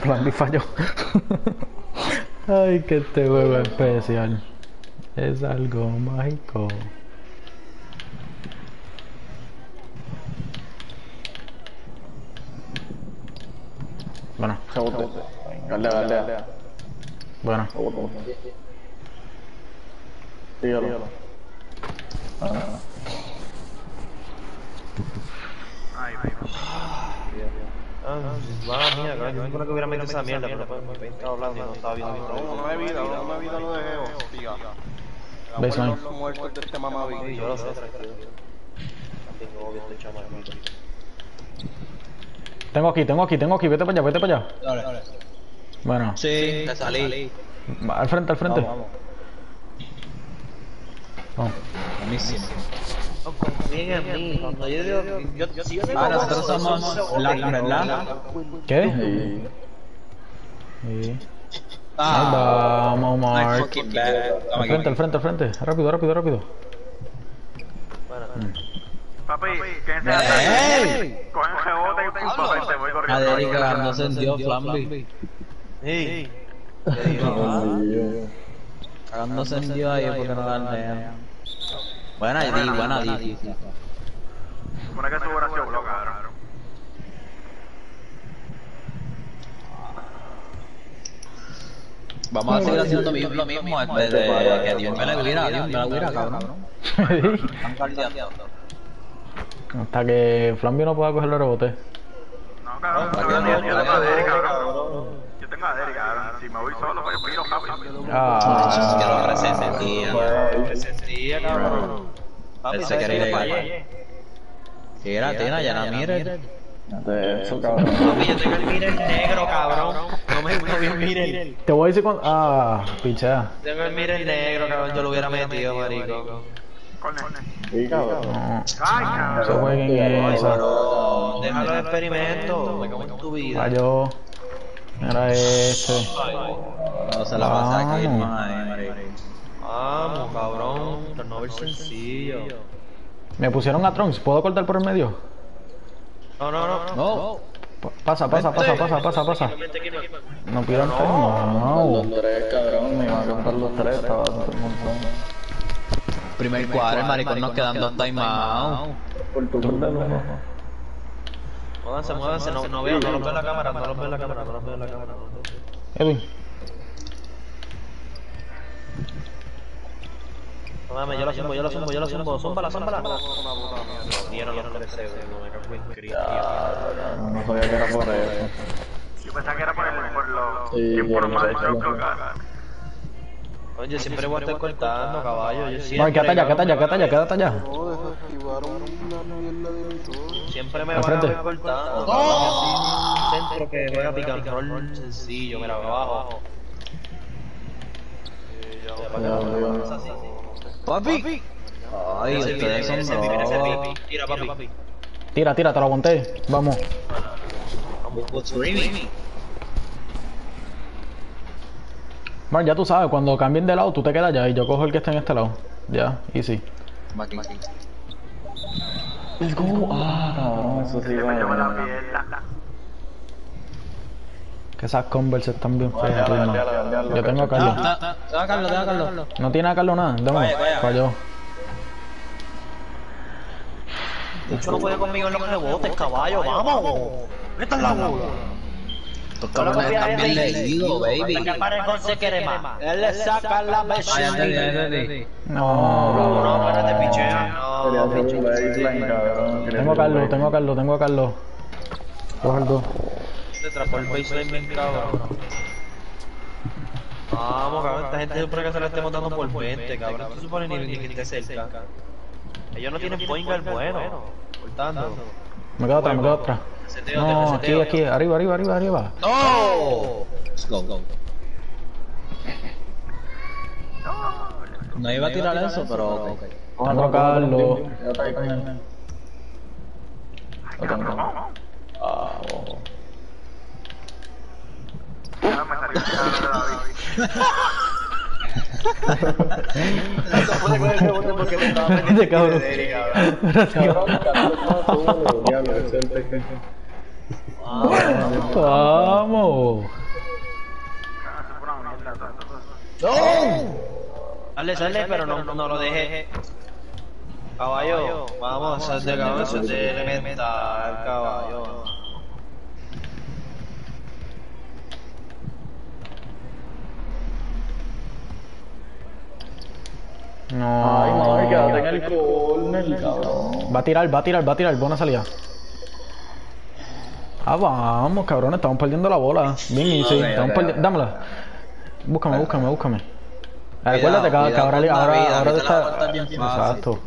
Flamby falló. Ay, que este es especial. Es algo mágico. Bueno, Rebote. Galdea, galdea. bueno. Síguelo. Ah, Ay, ay, Ah, mala mía, cabrón. Yo me acuerdo que hubiera metido esa mierda, pero me estaba hablando y no estaba viendo mi No, no he vida, no he vida lo dejé, hostia. Baseline. Los muertos de este yo lo sé, tranquilo. Tengo obvio este chamaquito. Tengo aquí, tengo aquí, tengo aquí. Vete para allá, vete para allá. Dale. Bueno, Sí, te salí. al frente, al frente. Vamos. Buenísimo. No confíen en mí. Cuando yo digo, yo, yo, si yo digo, Ah, nosotros somos la ¿verdad? ¿Qué? y- Sí. Ah, vamos, Mark. Al frente, al frente, al frente. Rápido, rápido, rápido. Papi, quédense ¡Ey! atrás. Cogen rebote y frente, voy corriendo. Adri cagándose en Dios, Flamby. Hey, y- Cagándose en Dios ahí porque no dan Buena Di, buena Di. Supone que su cabrón. Vamos a seguir haciendo lo mismo este, de que Dios me la hubiera, Dios me la hubiera, cabrón. Están caldeando. Hasta que Flamby no pueda coger el rebote. No, cabrón, ¿para yo qué tengo no? a Derek, cabrón. Yo tengo a Derek, cabrón. Si me voy solo, rápido. Ah, Que lo resentía. resentía, cabrón. Se ir Tena, ya no mire. De eso, cabrón. Mami, yo tengo el Mirel negro, cabrón. No me no vi el Mirel. te voy a decir cuando. Ah, pichea. Tengo el Mirel negro, cabrón. Yo lo hubiera metido, marico. Sí, cabrón. No, Ay, no se cabrón. jueguen esa. Déjalo de experimento. Me cago en tu vida. Falló. Era este. No se la pasa aquí, madre. Vamos, cabrón. Pero no ver sencillo. Me pusieron a Trunks. ¿Puedo cortar por el medio? No, no, no. No. Pa- Pasa, pasa, pasa, pasa, pasa, pasa. No pidan timeout. Los tres, cabrón, me iban a contar los tres, estaba un montón. Primer cuadro, el maricón nos quedan dos timeouts. Por tu culpa, no. Muévanse, muévanse. No, no veo, no los veo en la cámara. No los veo en la cámara. No los veo en la cámara. Edwin. No mames, yo la zumbo, yo la zumbo, yo la zumbo. Zúmbala, zúmbala. Dieron los tres segundos. Me cago en Cristo. No, no sabía que era por eso. Yo pensaba que era por, el, por los Sí, cabrón. Oye, siempre voy a estar cortando, caballo. Yo quédate allá, quédate allá, cabrón, quédate allá, quédate allá. Siempre me van a ver cortando. cabrón. Centro que juega pick and roll sencillo, mira, abajo. Papi. Ay, ustedes son bravos. Tira, papi. Tira, tira, te lo aguanté. Vamos. Mark, ya tú sabes, cuando cambien de lado, tú te quedas allá y yo cojo el que está en este lado. Ya, easy. Maki. Let's go. Ah, cabrón, eso sí. Que esas Converse están bien feas. Yo tengo a. Carlos. No tiene a Carlos nada. Vaya. Falló. Mucho no puede conmigo en los rebotes, caballo, vamos. Esta es la bola. Cabrones están bien leídos, baby. Se quiere más. Él le saca la Anthony. No. Pichea. Quería No, baseline, cabrón. Quería Tengo a Carlos, tengo a Carlos, tengo a Carlos. Coge te atrapó el baseline bien cabrón. Vamos, cabrón, esta gente supone que se la estemos dando por 20, cabrón. No se supone ni, ni que esté cerca. Ellos no tienen point guard bueno. Cortando. Me quedo atrás, me quedo atrás. Reseteo, No, aquí, reseteo. aquí, arriba, arriba, arriba, arriba. ¡No! Let's go, go. No iba a tirar eso, pero ok. Tengo a Carlos. Ya está ahí con él. Lo tengo. Ah, oh. No me salió el cabrón de David. Este cabrón. <laughs> Cabrón, Carlos no. Vamos. Dale, sale, pero no, no lo deje. Caballo, vamos a hacer caballo, de elemental, caballo. Ay, No. madre, quédate en el corner, cabrón. Va a tirar, va a tirar, va a tirar. Buena salida. Ah, vamos, cabrón. Estamos perdiendo la bola. Bien. Ok, Estamos perdiendo. Dámela. Búscame, búscame, búscame. Recuérdate que, que ahora, vida, ahora está. bien. Exacto.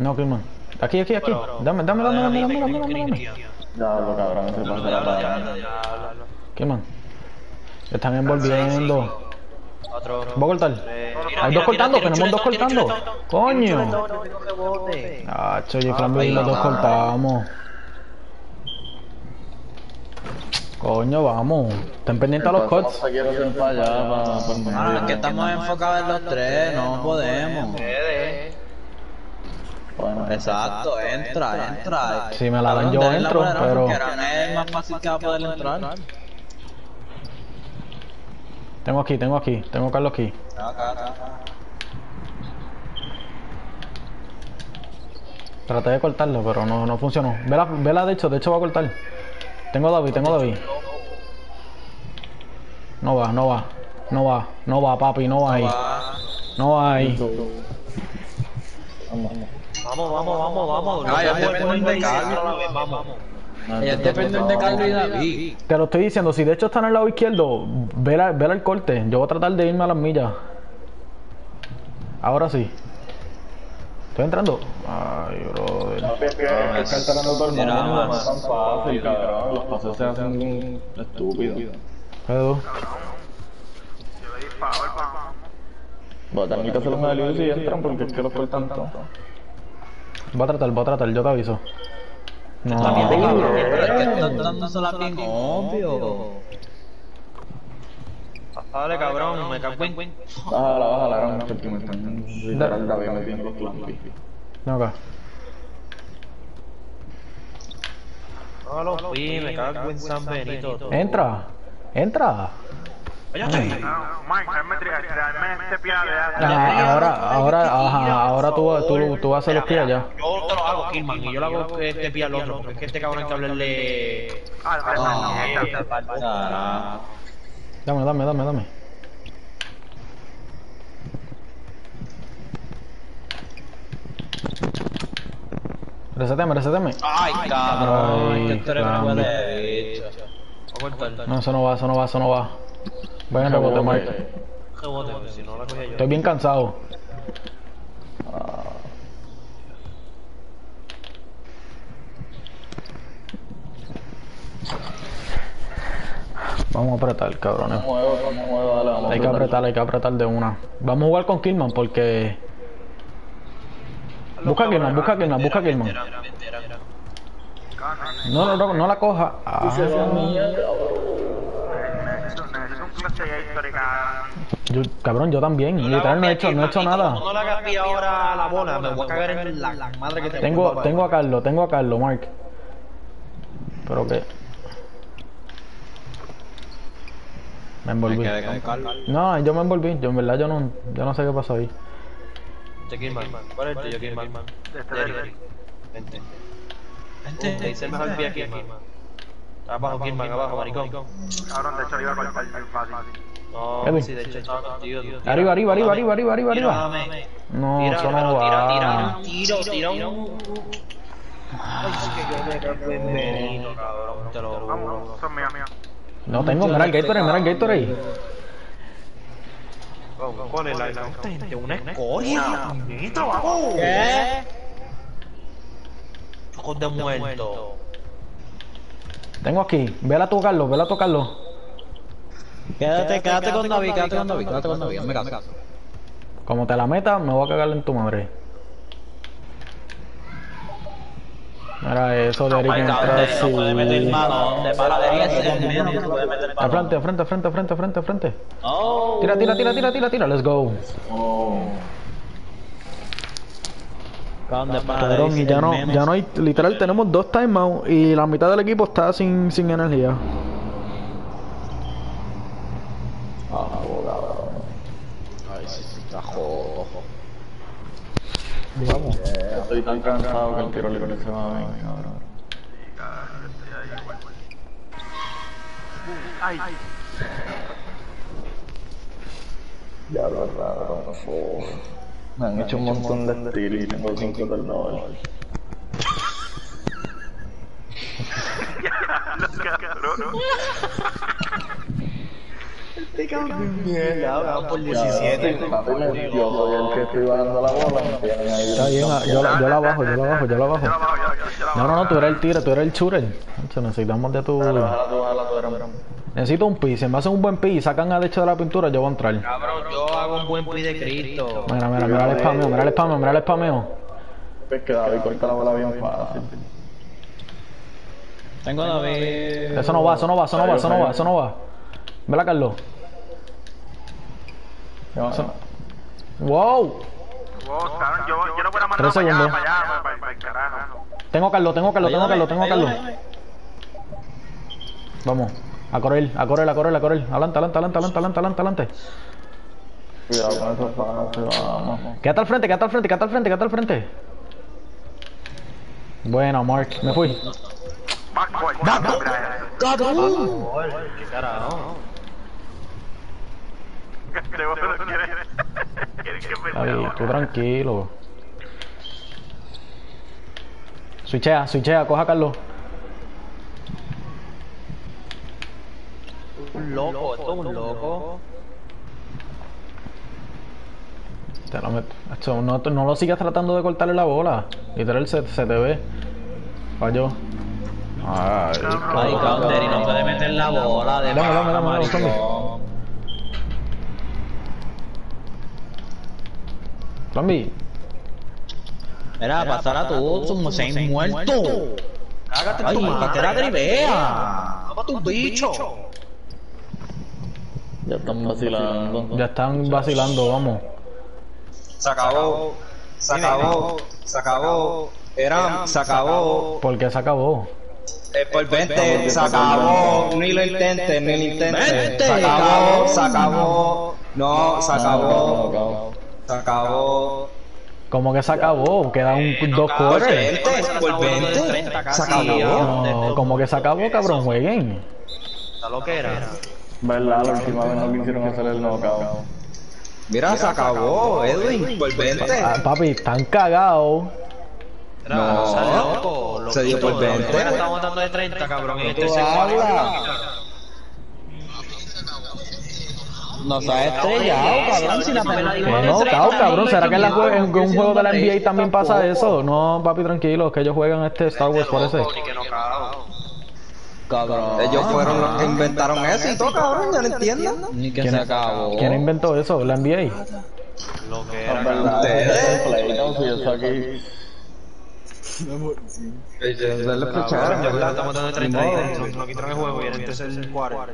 No, Kilman. Aquí, aquí, aquí. Dame, dame, dame, dame, dame, dame, dame, dame. Diablo, cabrón, ese pasa la. Kilman. Te están envolviendo. Otro. Voy a cortar. Hay dos cortando, tenemos dos cortando. Coño. Ah, yo y los dos cortamos. Coño, vamos. Estén pendientes a los por Ah, es que estamos enfocados en los tres, no podemos. Bueno, Exacto, entra, entra. Si me la dan, yo entro, pero- porque ahora es más fácil que va a poder entrar. Tengo aquí, tengo aquí, tengo a Carlos aquí. Traté de cortarlo, pero no, no funcionó. Vela, vela, de hecho, de hecho va a cortar. Tengo a David, tengo a David. No va, no va, no va, no va, papi, no va ahí. No va ahí. vamos. Vamos, vamos, vamos, vamos. Ya vamos, Vamos. Ellos dependen de Carlos y David. Te lo estoy diciendo, si de hecho está en el lado izquierdo, vela, vela el corte. Yo voy a tratar de irme a las millas. Ahora sí. Estoy entrando. Ay, brother. Es que es que está ganando todo el mundo, no más. es tan fácil, cabrón. Los pases se hacen estúpidos. Edu. Yo le disparo, vamos. Voy a tener que hacer una luz y entran porque es que los cortan tanto. Va a tratar, va a tratar, yo te aviso. No. Obvio. Dale, cabrón, me cago en. Bájala, bájala, porque me están literal metiendo los. Ven acá. No lo fui, me cago en San Benito. Entra. Entra. Ahora, ahora, ajá, ahora tú, tú, tú vas a hacer los pies allá. Yo te lo hago, Killman, y yo lo hago que este pilla al otro, porque es que este cabrón hay que hablarle. Ah, Ah. Dame, dame, dame, dame. Reseteme, reseteme. Ay, cabrón, Ay, cortar. No, eso no va, eso no va, eso no va. Vayan rebote, Mark. Rebote, pues, si no la cogía yo. Estoy bien cansado. Vamos a apretar, cabrones. Muevo, vamos, dale, vamos. Hay que apretar, hay que apretar de una. Vamos a jugar con Killman porque. Busca a Killman, busca a Killman, busca a Killman. No, no, no, no la coja. Ah, Necesito, necesito un clase de histórica. Yo- cabrón, yo también. Literal, no he hecho, no he hecho nada. No le hagas pie ahora a la bola, me voy a cagar en la, la madre que te Tengo, tengo a Carlos, tengo a Carlos, Mark. Pero que. Me envolví. No, yo me envolví. Yo en verdad yo no, yo no sé qué pasó ahí. ¿Cuál es el tuyo, Killman? Este Derrick. Derrick. Vente. Le hice el mejor pie aquí, man. Abajo, Kirman, abajo, maricón. Cabrón, de hecho iba cortar el fácil. No, sí, de hecho estaba contigo. tío. Arriba, arriba, arriba, arriba, arriba, arriba, arriba. No, Tira, eso no tira, tira, va. tiro, tira un... Ay, que yo me cago en veneno, cabrón, te lo juro. Vamos, son mías, mías. No tengo, mira el Gatorade, mira el Gatorade. ¿Cuál es la esta gente? Una escoria, puñeta, vamos. ¿Qué? Ojos de muerto. Tengo aquí, vela a tocarlo, vela a tocarlo. Quédate, quédate con David, quédate con David, quédate con David, hazme caso. Como te la meta, me voy a cagar en tu madre. Mira eso de Eric Ay, entra cabrón, así. no puede meter mano. De panadería es el menos que puede meter Al frente, frente, frente, frente, frente, frente. Oh. Tira, tira, tira, tira, tira, tira, let's go. Cabrón y ya no, ya no hay, literal, tenemos dos timeouts y la mitad del equipo está sin, sin energía. Ay, sí, sí, está jodo. Estoy tan cansado que el tiro libre se va a ver, cabrón. Ya lo raro, oh. Me han hecho un montón de tiros y tengo cinco del doble. <laughs> Mierda, por yo soy el que estoy bajando la bola. Está bien, yo, la- yo la bajo, yo la bajo, yo la bajo. Yo la bajo, yo, yo, yo la No, no, no, tú eres el tiro, tú eres el shooter. Necesitamos de tu... Bájala tú, bájala tú, era- Necesito un pi, si me hacen un buen pi y sacan a derecho de la pintura, yo voy a entrar. Cabrón, yo hago un buen pi de Cristo. Mira, mira, mira el spameo, mira el spameo, mira el spameo. Es que David corta la bola bien fácil. Tengo a David. Eso no va, eso no va, eso no va, eso no va, eso no va. Vela, Carlos. Wow. Wow, cabrón, yo, yo no puedo mandar para allá, para allá, el carajo. Tengo Carlos, tengo Carlos, tengo Carlos, tengo Carlos. Vamos. A correr, a correr, a correr, a correr. Adelante, adelante, adelante, adelante, adelante, adelante, adelante. Cuidado con esos vamos. Quédate al frente, quédate al frente, quédate al frente, quédate al frente. Bueno, Mark, me fui. Backboard, backboard. ¿Qué carajo? Ahí, tú tranquilo. Switchea, switchea, coja a Carlos. Un loco, esto es un loco. Te lo meto. Esto, no, no lo sigas tratando de cortarle la bola. Literal se, se te ve. Falló. Ay, Ay, Counter, y no puede meter la bola de Dame, dame, dame, dame. Zombie. Mira, pasar a todos, somos seis muertos. Cágate Ay, en tu que te la madre. drivea. Toma tu bicho. Ya están vacilando. Ya están vacilando, vamos. Se acabó. Se acabó. Se acabó. Eran, se acabó. Porque se acabó. Eh, por 20, se acabó. Ni lo intentes, ni lo intentes. Se acabó, se acabó. No, se acabó. Se acabó. Como que se acabó, quedan un- dos Por quarters. 20, por 20. Se acabó. No, como que se acabó, cabrón, jueguen. Está lo que era. ¿Verdad? La última vez no quisieron hacer el knockout. Mira, se acabó, Edwin, por 20. Ah, papi, están cagados. No. loco, Se dio por loquito, 20. loco, Estamos dando de 30, cabrón. En este segundo. hablas. Nos ha estrellado, cabrón, si la no, cabrón, cabrón. ¿Será que en, la jue- en un juego de la NBA también pasa eso? No, papi, tranquilo, que ellos juegan este Star Wars, parece. Que no. Cabrón. Ellos fueron los que inventaron eso y todo, cabrón, ya lo entiendo. Ni que se acabó. ¿Quién inventó eso? La NBA. Lo que era. verdad, Ustedes. el Playton, si eso aquí. Cabrón, ya verdad, estamos dando de 30 y no- no quitaron el juego y en el cuarto.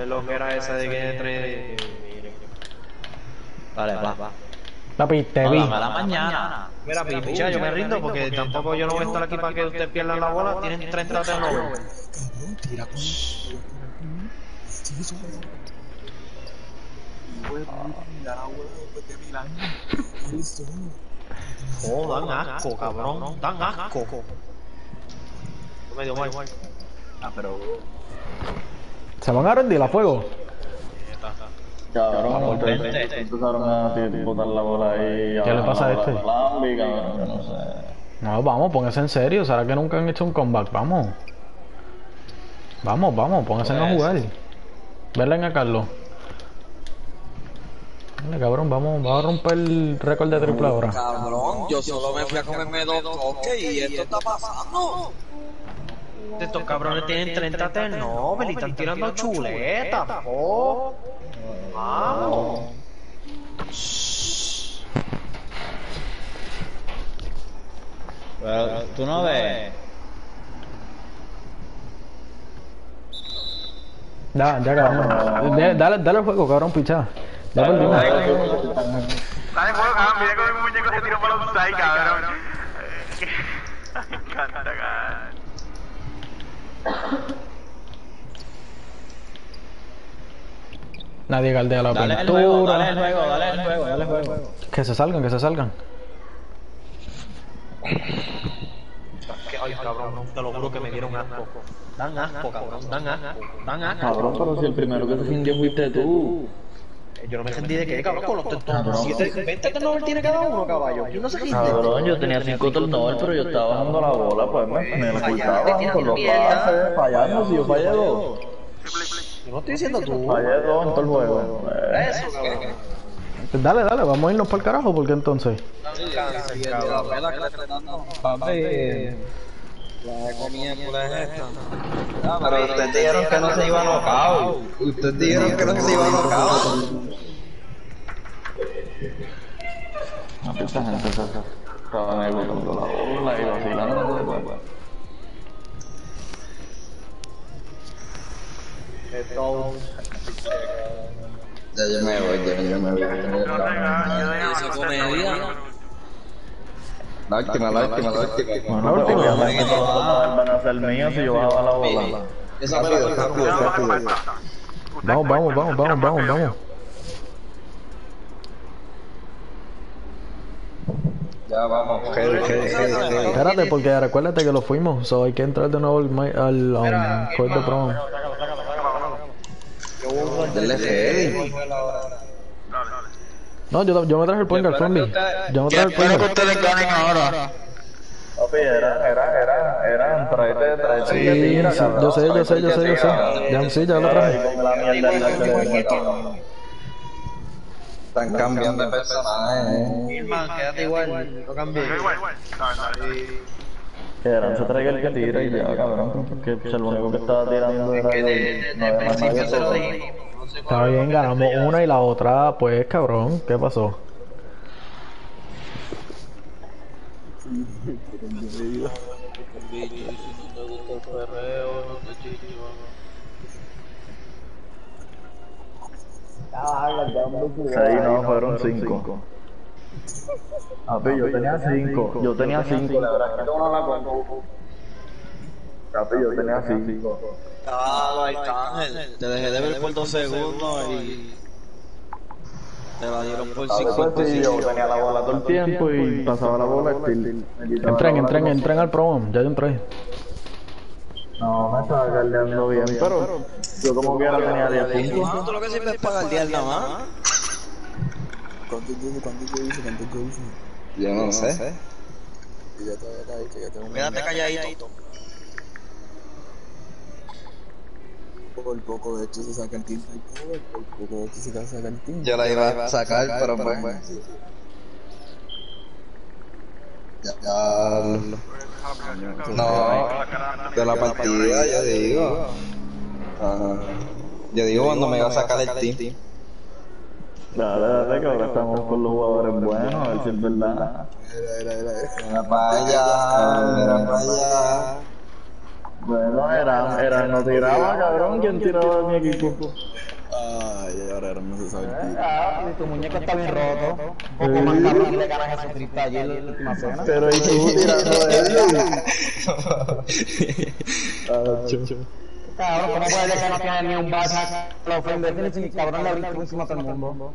Es lo que era esa de que entre. Vale, va, va. Papi, te vi. Dame a la mañana. Mira, picha, yo me rindo porque tampoco yo no voy a estar aquí para que ustedes pierdan la bola. Tienen 30 de nuevo. Cabrón, tira con. Oh, dan asco, cabrón. Dan asco. Medio mal. Ah, pero. ¿Se van a rendir a fuego? Cabrón, ustedes empezaron a botar la bola ahí. ¿Qué le pasa a este? Lambi, cabrón, yo no sé. No, vamos, pónganse en serio. ¿Será que nunca han hecho un comeback? Vamos. Vamos, vamos, pónganse a jugar. Verlen a Carlos. Dale, cabrón, vamos, vamos a romper el récord de triple ahora. Cabrón, yo solo me fui a comerme dos toques y esto está pasando. Estos cabrones tienen 30 turnovers y están tirando chuletas, po. Vamos. Pero tú no ves. Ya, ya, cabrón. Dale, dale, dale el juego, cabrón. Ya perdimos. Dale juego, cabrón. Mira cómo mi muñeco se tiró para los offside, cabrón. Me encanta, cabrón. Nadie galdea la Dale el juego, dale el juego, dale el juego, dale el juego. Que se salgan, que se salgan. Ay, cabrón, te lo juro que me dieron asco. Dan asco, cabrón, dan asco, dan asco. Cabrón, pero si el primero que se fingió fuiste tú. Yo no me rendí de qué, cabrón, con los. Siete, 20 turnovers tiene cada uno, caballo. Yo no sé qué Cabrón, yo tenía cinco turnovers, pero yo estaba bajando la bola, pues me, ocultaban con los pases, fallando, si yo fallé dos. Yo no estoy diciendo tú. Fallé dos en todo el juego. Eh, Eso, cabrón. Dale, dale, vamos a irnos para el carajo, porque entonces. Pero ustedes dijeron que no se iba a knockout. Ustedes dijeron que no se iba a knockout. No, esta gente se estaban ahí botando la bola y vacilando. pues. Ya yo me voy, ya yo me voy. Comedia. La última, la última, la última. Obviamente todos los pases van a ser míos si yo bajaba la bola. Esa Rápido, rápido, rápido. Vamos, vamos, vamos, vamos, vamos, vamos. Ya vamos. Espérate, porque recuérdate que lo fuimos. So hay que entrar de nuevo al, mi- al um, court de promo. No, yo, yo me traje el point guard, Flamby. Yo me traje el point guard. ustedes ganen ahora. Papi, era, era, era, era, tráete, tráete Sí, que sí, yo sé, yo sé, yo sé, yo sé. Ya, sí, ya lo traje. con la mierda en la teléfono. Están cambiando de personaje. Irman, quédate igual, no cambies. Igual, igual. Que Eran se traiga el que tira y ya, cabrón. Porque el único que estaba tirando era yo. Está bien, ganamos una y la otra, pues, cabrón. ¿Qué pasó? Seis no, fueron cinco. Papi, yo tenía cinco. Yo tenía cinco, la verdad es que uno la cuento. Papi, yo tenía cinco. Ah, ahí está, Ángel. Te dejé de ver por dos segundos y. Te la dieron por Papi, cinco. pues sí, yo tenía la bola todo el tiempo y pasaba la bola Entren, entren, entren al promo. Ya yo entré. No, me estaba caldeando bien, pero yo como quiera tenía 10 puntos. Tú lo que sirve es pagar día nada más. ¿Cuánto yo, cuánto yo hice? ¿Cuánto yo hice? Yo no sé. Y ya te había caído, ya tengo Quédate calladito. Por poco de hecho se saca el team por poco de hecho se saca el team. Yo la iba a sacar, pero pues. Ya, ya. No, de la partida, yo digo. Ajá. Yo digo cuando me iba a sacar el team. Dale, dale, que ahora estamos con los jugadores buenos, a ver si es verdad. Era, era, era, era. Mira para allá, mira para allá. Bueno, era, era, no tiraba, cabrón, ¿quién tiraba de mi equipo? Ay, ahora ahora no sabe. Ah, tu muñeco está bien roto. Un poco más cabrón y le ganas a Jesucristo ayer en la última cena. Pero y tú tirando de él. Cabrón, ¿cómo puede ser que no tiene ni un baja? Lo ofende, tiene sin cabrón le brinca encima a todo el mundo.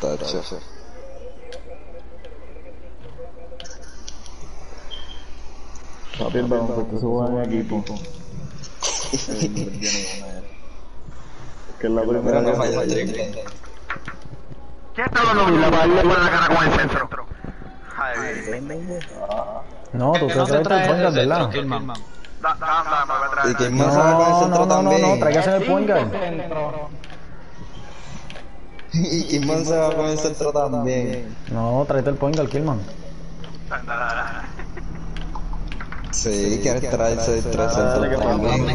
Tacho. Papi, se juega en equipo. Que es la primera no que falla el triple. ¿Quién está hablando la para darle por la cara con el centro? No, tú te traes el traes point guard, el ¿verdad? centro. Y que más sabe con el No, centro no, no, no, también. no, tráigase el point guard. <laughs> Y Kidman se va con el centro también. No, tráete el da, da. Sí, quieres traerse el centros que también.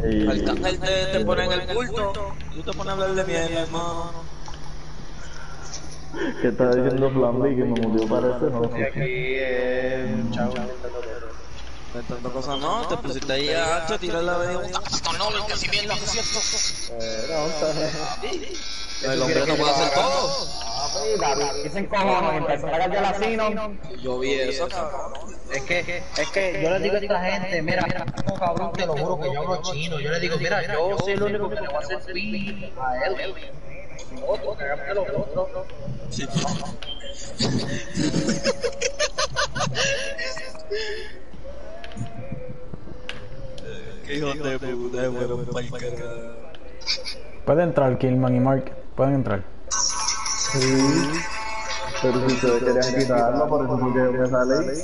¿Qué es eso? Y- Arcángel te, te pone en el culto, tú te pones a hablar de mierda, hermano. ¿Qué está diciendo Flamby? Que me murió no Aquí, escuché. eh, Inventando cosas, no, te pusiste ahí a Hacho a tirar la vez. <laughs> No, que si bien lo cierto. El hombre no puede hacer todo. Dicen cojones, empezó a de la Sino. Yo vi eso, cabrón. Es que, es que yo le digo a esta gente, mira, no, cabrón, te lo juro que yo hablo chino. Yo le digo, mira, yo soy el único que le va a hacer pi a él. Otro, que haga lo otro. <laughs> Qué hijo de puta, bueno, pa'l carajo. Puede entrar Killman y Mark. Pueden entrar. Sí. Pero si ustedes querían quitarlo, por eso fue que me sale ahí.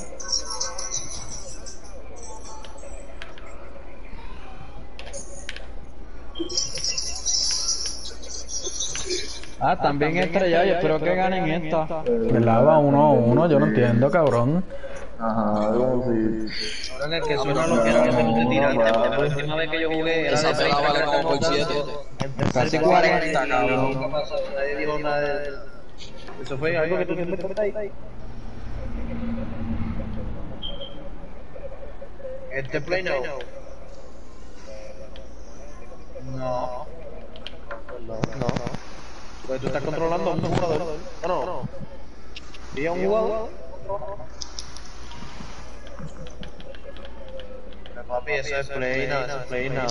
Ah, también entra ya, yo espero que ganen esta. ¿Verdad? Va uno a uno, yo no entiendo, cabrón. Ajá, como si... Que suena lo que era que te tirante, porque la última vez que yo jugué era de pelada 30 vale como por cartas. 7. Casi 40, cabrón. Nadie dijo nada de... Eso fue algo que tú siempre te ahí. Este play no. No. No, no. Pues tú estás controlando a un jugador. No, no. ¿Y a un jugador? Papi, eso es play now, eso es play now.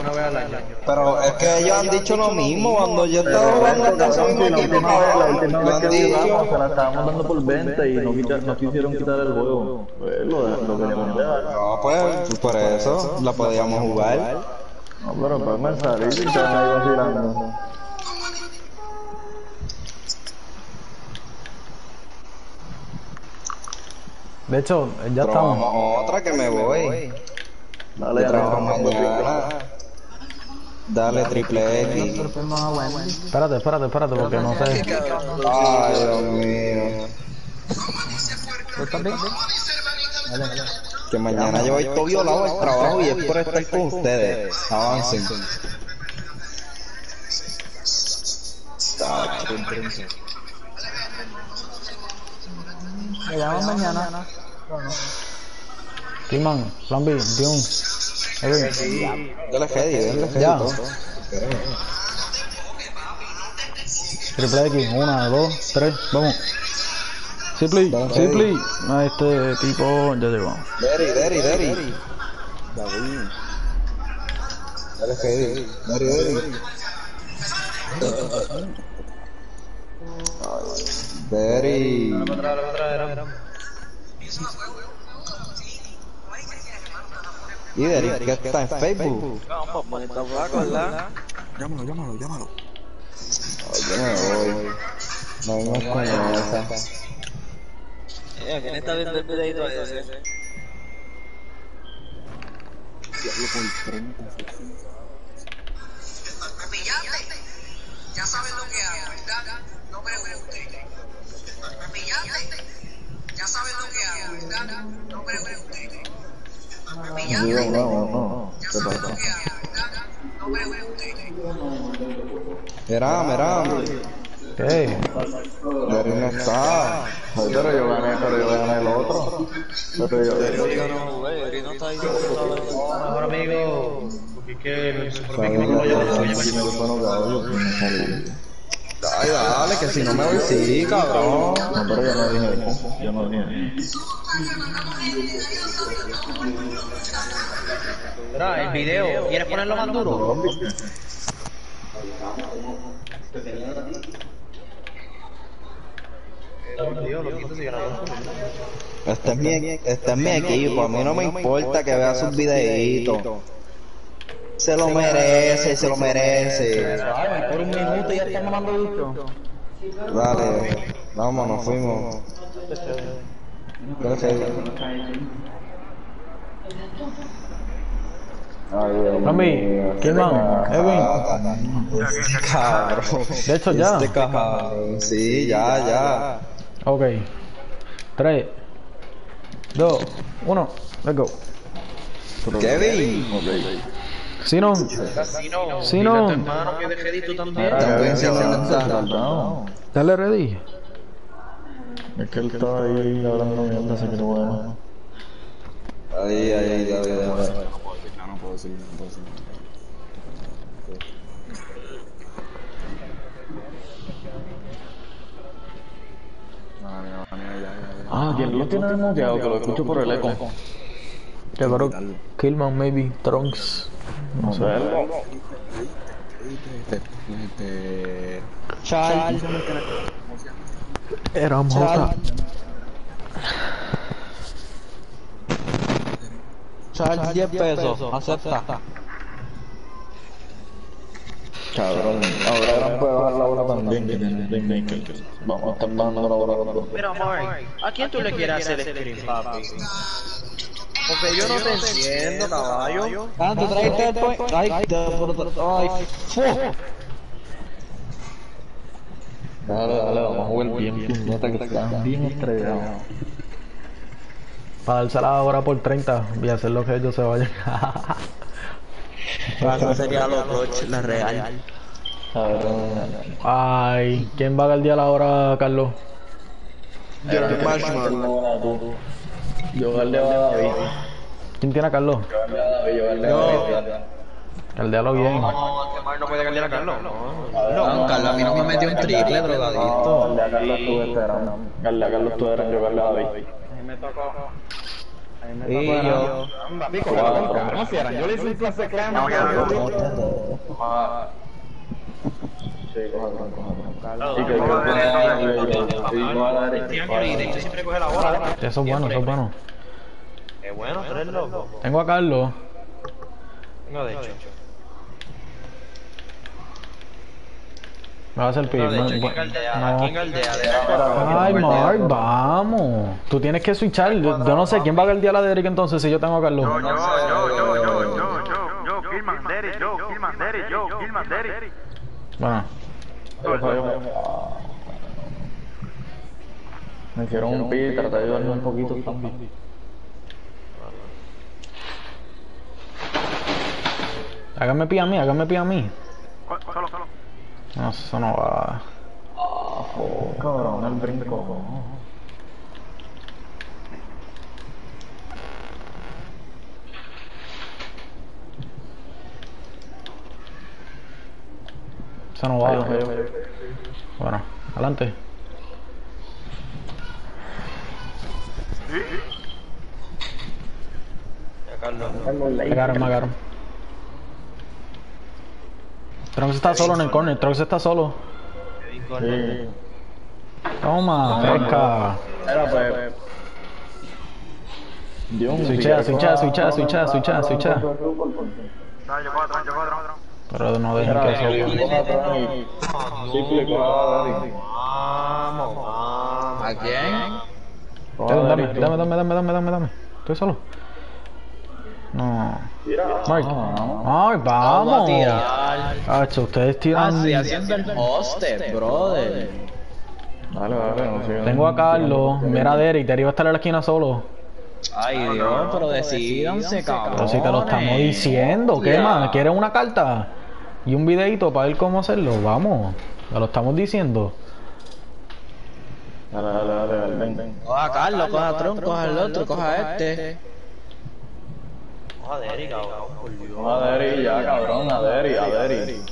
Una vez al año. Pero es que ellos han dicho lo mismo cuando yo estaba jugando la equipo, última vez, la última vez que jugamos, se la estábamos dando por 20 y no, quisieron quitar el juego. No, pues por eso la podíamos jugar. No, pero pues me salí y se me iba tirando. De hecho, ya Pero estamos. vamos otra que me voy. Dale, trabajo mañana. Dale triple X. Espérate, espérate, espérate, porque no sé. Ay, Dios mío. Que mañana yo voy todo violado al trabajo y es por estar con ustedes. Avancen. Me llaman mañana. Killman, Flamby, Dune. Evan. Dale heavy, dale heavy. Ya. Triple X, una, dos, tres, vamos. Simply, Dale, Simply. A este tipo ya llegó. Derry, Derry, Derry. Dale heavy. Derry, Derry. Derry. Y Derry, que está en Facebook. Vamos, manita flaco, ¿verdad? Llámalo, llámalo, llámalo. Yo me voy. No vengas con esa. ¿quién está viendo el videito ese? Diablo por 30 Me pillaste. Ya sabes lo que hago, ¿verdad? No pregunte. Me pillaste. Ya sabes lo que hago, ¿verdad? No pregunte. No, pillaste. no, no. ¿Qué pasa? que. Mira, mira. ¿Qué? Derry no está. Ay, Pero yo gané, pero yo gané el otro. Pero yo, Yo no jugué, no está ahí. Mejor amigo. Porque es que super ¿sabes? equipo no lo Ay, dale, que si no me voy, sí, cabrón. No, pero yo no dije eso. Yo no dije eso. Mira, el video, ¿quieres ponerlo más duro? Este es mi, este es mi equipo, a mí no me importa que vea sus videitos. Se lo merece, se lo merece. Ay, por un minuto ya estamos mandando bicho. Dale, vamos, nos fuimos. Gracias. Mami, Killman, Edwin. Cabrón. De hecho, ya. Este cabrón. Sí, ya, ya. Ok. 3, 2, 1, let's go. Kevin. Sinon, Si no, se lanza. dale ready. Es que él está ahí hablando mierda, así que no bueno. Ahí, ahí. No puedo decir nada, no puedo decir no puedo decir ya, ya, ya. Ah, ¿quién lo tiene desmuteado? Que lo escucho por el eco. Yo creo Killman, maybe, Trunks. No sé. Este, Charles. Era Mota. Charles, 10 pesos, acepta. Cabrón, ahora puede bajar la hora también que tiene Playmaker. Vamos a estar bajando la dos. Mira, Mark, ¿a quién tú le quieres hacer screen, papi? Porque yo no te entiendo, caballo. Ah, tú trajiste el point. Ay, ay. Dale, dale, vamos a jugar bien, están bien estrellados. Para dársela ahora por 30 y hacer lo que ellos se vayan. <laughs> Eso sería lo coach, la real. Ay, ¿quién va a guardiar ahora, Carlos? Yo guardé a David. ¿Quién tiene a Carlos? Yo guardé a David. Guardialo bien. No, que Mark no puede cambiar a Carlos. No. No, Carlos, a mí no me metió un triple, drogadito. Guardé a Carlos tú esperando. A Carlos tú eras, yo guardé a David. Y yo. ¿Cómo se eran? Yo le hice un clase crema. Sí, coja, coja, coja. Y que siempre coge la bola. Eso es bueno, eso es bueno. Qué bueno, tú eres loco. Tengo a Carlos. No, de hecho. Me va a hacer pib. No, Ay, Mark, vamos. Tú tienes que switchar. Yo yo no sé quién va a guardiar a Derek entonces si yo tengo a Carlos. Yo, yo, yo, yo, yo, yo, yo, yo, Killman, Derry, yo, Killman, Derry, yo, Killman, Derry. Bueno, Me hicieron un pi, traté de ayudarme un poquito también. hágame pie a mí, hágame pie a mí. Solo, solo. No, eso no va. Oh, cabrón, el brinco. Eso no va. Bueno, adelante. Me agarro, me agarro. Trunks está solo en el corner, Trunks está solo. Sí. Toma, fresca. Era pues. Switchea, switchea, switchea, switchea, switchea, switchea. Dale, yo cuatro, yo cuatro. Pero no dejen que eso. Vamos, vamos. ¿A quién? Dame, dame, dame, dame, dame, dame, dame, dame. Estoy solo. No. Mark. Mark, vamos. Hacho, ustedes Ah, tiran. sí, haciendo el poste, brother. Dale, dale, no. Tengo a Carlos. Mira a Derek, Derek va a estar en la esquina solo. Ay, Dios, pero decídanse, cabrón. Pero si te lo estamos diciendo, ¿qué más? ¿Quieres una carta? Y un videito para ver cómo hacerlo. Vamos. Te lo estamos diciendo. Dale, dale, dale, dale, ven, ven. Coja a Carlos, coja a Tron, coja al otro, coja a este. Joder, Erika, cabrón, por Dios. Aderi, ya, cabrón, Aderi, Aderi.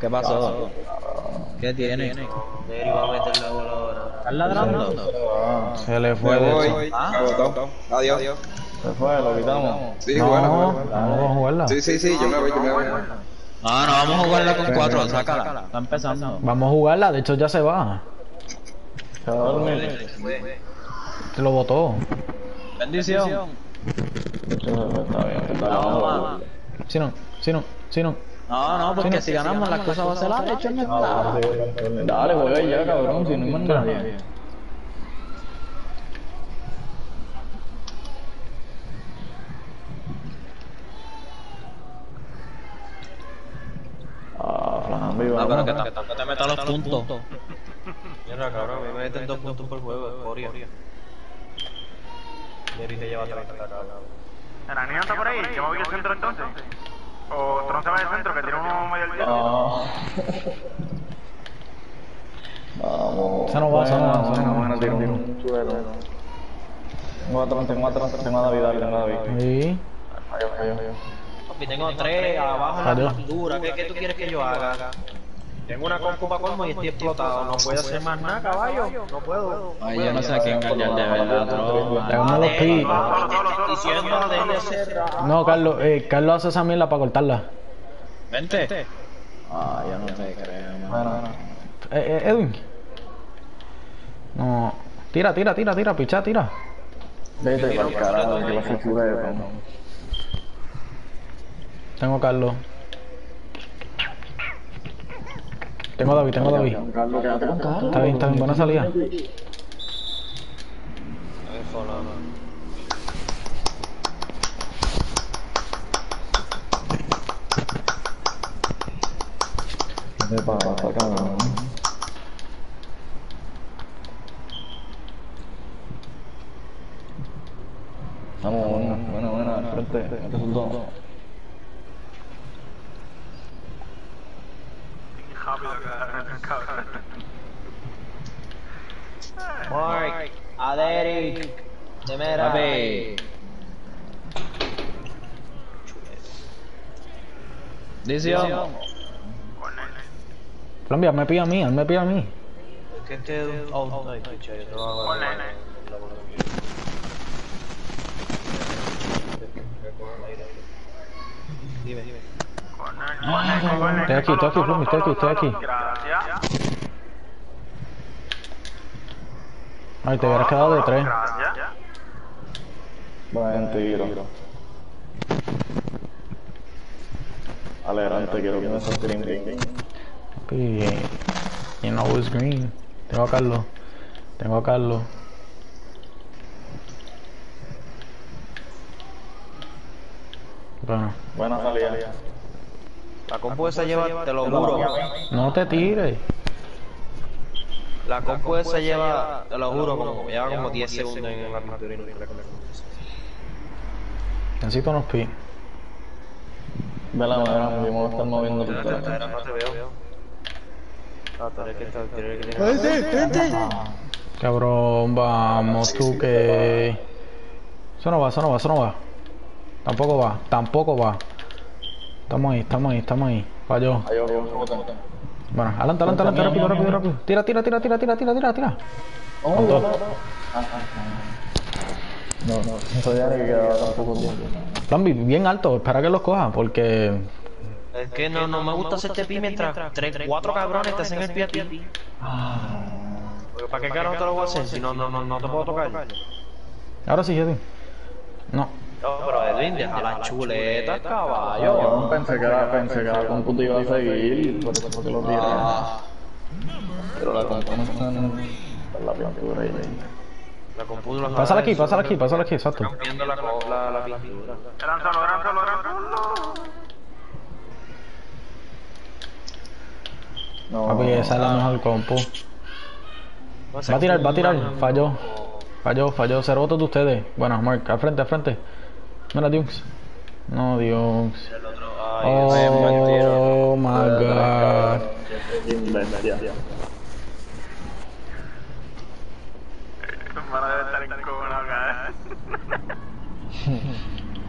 ¿Qué pasó? ¿Qué tiene? Erika va a meter la bola ahora. ¿Estás ladrando? Se le fue Me de voy. eso. Me botó. Adiós. Se fue, lo quitamos. Sí, No, buena. vamos a jugarla. Sí, sí, sí, yo me voy, yo me voy. No, no, vamos a jugarla con cuatro, sácala. Está empezando. Vamos a jugarla, de hecho ya se va. Se va a dormir. Se lo botó. Bendición. Está bien, está bien. Si no, si no, si no. No, no, porque si ganamos las cosas va a ser la no es nada. Dale, juega ya, cabrón, si no hay más nadie. Ah, No, pero que tampoco te metas los puntos. Mira, cabrón, a mí me meten dos puntos por juego, escoria. Jerry te lleva 30, cabrón. ¿El anillo está por ahí? ¿Yo me voy al centro entonces? ¿O Tron se va al centro que tiene uno medio al cielo? Ah. <laughs> Vamos. Esa no va, esa no va, Buena, esa no va. tiro un suelo. Tengo a Tron, tengo a Tron, tengo a David, tengo a David. Sí. Falló, falló, falló. Papi, tengo tres abajo en la pintura. ¿Qué, ¿Qué tú quieres que yo haga? Tengo una compu para colmo y estoy explotado. No puedo hacer más nada, caballo. No puedo. Ay, yo no sé a quién callar de verdad, hacer. No, Carlos, eh, Carlos hace esa mierda para cortarla. Vente. Ah, yo no te creo. Bueno, bueno. Eh, eh, Edwin. No. Tira, tira, tira, tira, picha, tira. Vete para el carajo, que es eso. Tengo a Carlos. Tengo David, tengo David. Está bien, está bien, buena salida. ¿Qué te pasa, cabrón? Vamos, bueno, bueno, bueno, al frente, Rápido, cabrón. Mark, Aderi, de mera. Colombia, me pide a mí, él me pide a mí. Que este. Oh, ay, picha, yo te lo hago. Ponle. Dime, dime. Estoy aquí, estoy aquí, Flummi, estoy aquí, estoy aquí. Ay, te hubieras quedado de tres. Buen tiro. Adelante, quiero que me sostén bien. Papi, You know it's green. Tengo a Carlos. Tengo a Carlos. Bueno, Buena salida. La compu esa lleva, te lo juro. no te tires. La compu esa lleva, te lo juro, como, lleva como 10 segundos en la pintura y no la Necesito unos pi. Vela, vela, vamos a estar moviendo. No te veo. Ah, tú eres que está, tú eres que tiene. Cabrón, vamos tú que... Eso no va, eso no va, eso no va. Tampoco va, tampoco va. Estamos ahí, estamos ahí, estamos ahí. Falló. Bota. Bueno, adelante, adelante, adelante, rápido, rápido, rápido. Tira, tira, tira, tira, tira, tira, tira, tira. No, no, no sabía que quedaba tampoco tiempo. Lambi, bien alto, espera que los coja, porque... Es que no, no me gusta hacerte pi mientras tres, cuatro cabrones te hacen el pie a ti. Porque ¿Para qué carajo te lo voy a hacer si no, no, no, no te puedo tocar? Ahora sí, Edwin. No. No, pero Edwin, deja las chuletas, Yo caballo. pensé que la, pensé que la compu te iba a seguir, por eso que lo tiré. Pero la compu no está en la pintura ahí. La compu no la Pásala aquí, pásala aquí, pásala aquí, exacto. Viendo la, la, la pintura. Lánzalo, lánzalo, lánzalo. No, Papi, esa es la mejor compu. Va a tirar, va a tirar. Falló. Falló, falló. Cero votos de ustedes. Bueno, Mark, al frente, al frente. Mira, Dukes. No, Dukes. Oh my god.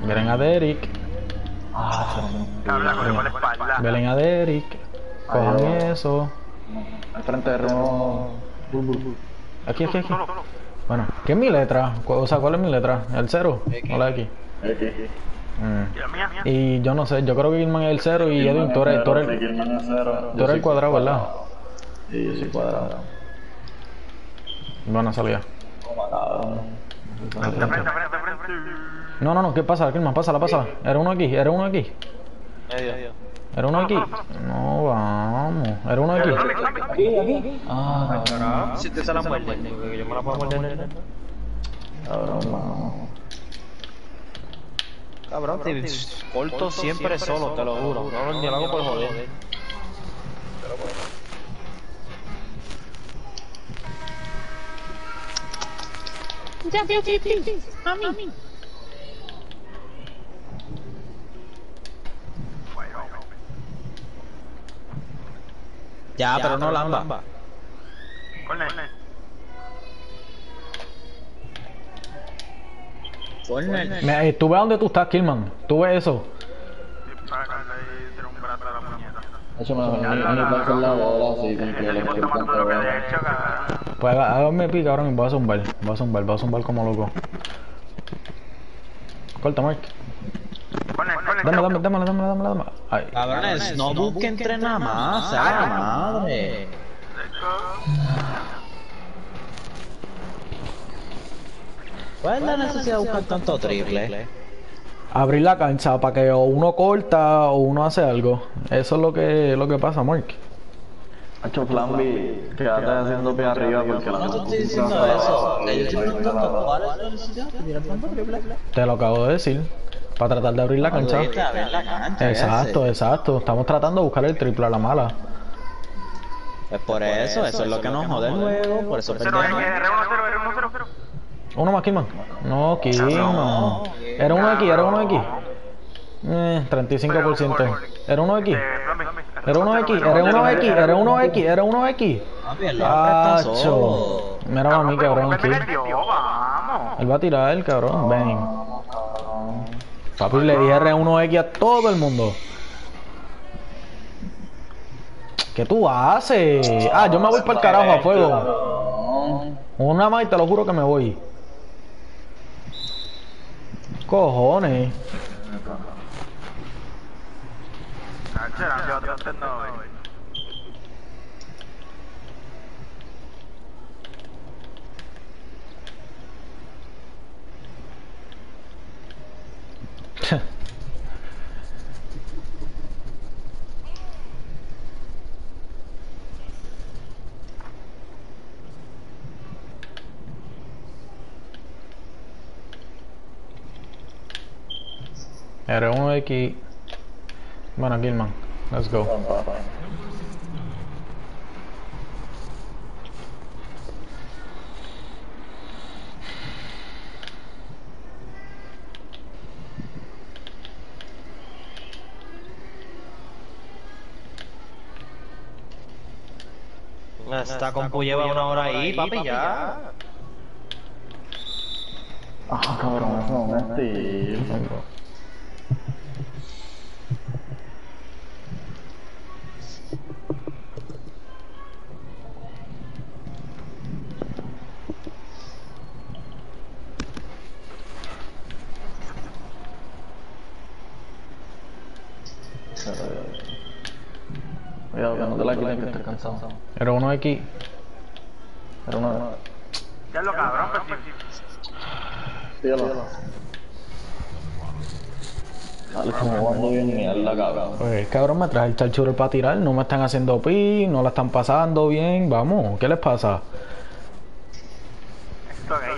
Miren a Derek. Miren <laughs> a Derek. Cojan eso. Al frente de Remo. Aquí, aquí, aquí. Bueno, ¿qué es mi letra? O sea, ¿cuál es mi letra? ¿El cero o la X? Mm. ¿Y yo no sé, yo creo que Gilman es el cero y Edwin, tú eres, tú tú el cuadrado, ¿verdad? Sí, yo soy cuadrado. Buena salida. No, no, no, ¿qué pasa, Gilman? Pásala, pásala. ¿Era uno aquí? ¿Era uno aquí? ¿Era uno aquí? No, vamos. ¿Era uno aquí? Ah, Ah, si te se la muerde, que yo me la puedo morder. Cabrón, vamos. Cabrón, te corto siempre solo, te lo juro. No, ni lo hago por joder. Ya, pero no lamba. Corner. Corner. Me- eh, tú ves dónde tú estás, Killman. Tú ves eso. A a. Pues hágame pica ahora mismo. Voy a zumbar. Voy a zumbar, voy a zumbar como loco. Corta, Mark. Dame, dame, dame, dame, dame, dame. Ay. Cabrones, no busquen tres nada más, la madre. ¿Cuál es la necesidad de buscar tanto triple? Abrir la cancha para que o uno corta o uno hace algo. Eso es lo que, lo que pasa, Mark. Hacho Flamby, quédate haciendo pie arriba porque la No te estoy diciendo eso. Que yo estoy preguntando cuál es la necesidad de tirar tanto triple. Te lo acabo de decir. Para tratar de abrir la cancha. Exacto, exacto. Estamos tratando de buscar el triple a la mala. Pues por eso, eso es lo que nos jode el juego, por eso perdemos. R1, 0, R1, 0, 0. Uno más, Killman. No, Killman. Era uno aquí, era uno aquí. Eh, 35%. Era uno aquí. Flamby, Flamby. Era uno aquí, era uno aquí, era uno aquí, era uno aquí. Lambert está Acho. Mira mami, cabrón, Ven, aquí. Él va a tirar el cabrón, ven. Papi, le dije R1X a todo el mundo. ¿Qué tú haces? Ah, yo me voy para el carajo a fuego. Una más y te lo juro que me voy. Cojones. Ah, chera, yo te entiendo, güey. R1X. Bueno, Gilman. Let's go. Esta compu lleva una hora ahí, papi, ya. Ah, cabrón, no estilo. Cuidado que no te la quiten que estés cansado. R1X. Pero una... Ya lo cabrón, pues sí. Síguelo. Dale, estamos jugando bien mierda, cabrón. Me trae el charchuro para tirar. No me están haciendo pi, no la están pasando bien. Vamos, ¿qué les pasa? Cabrón.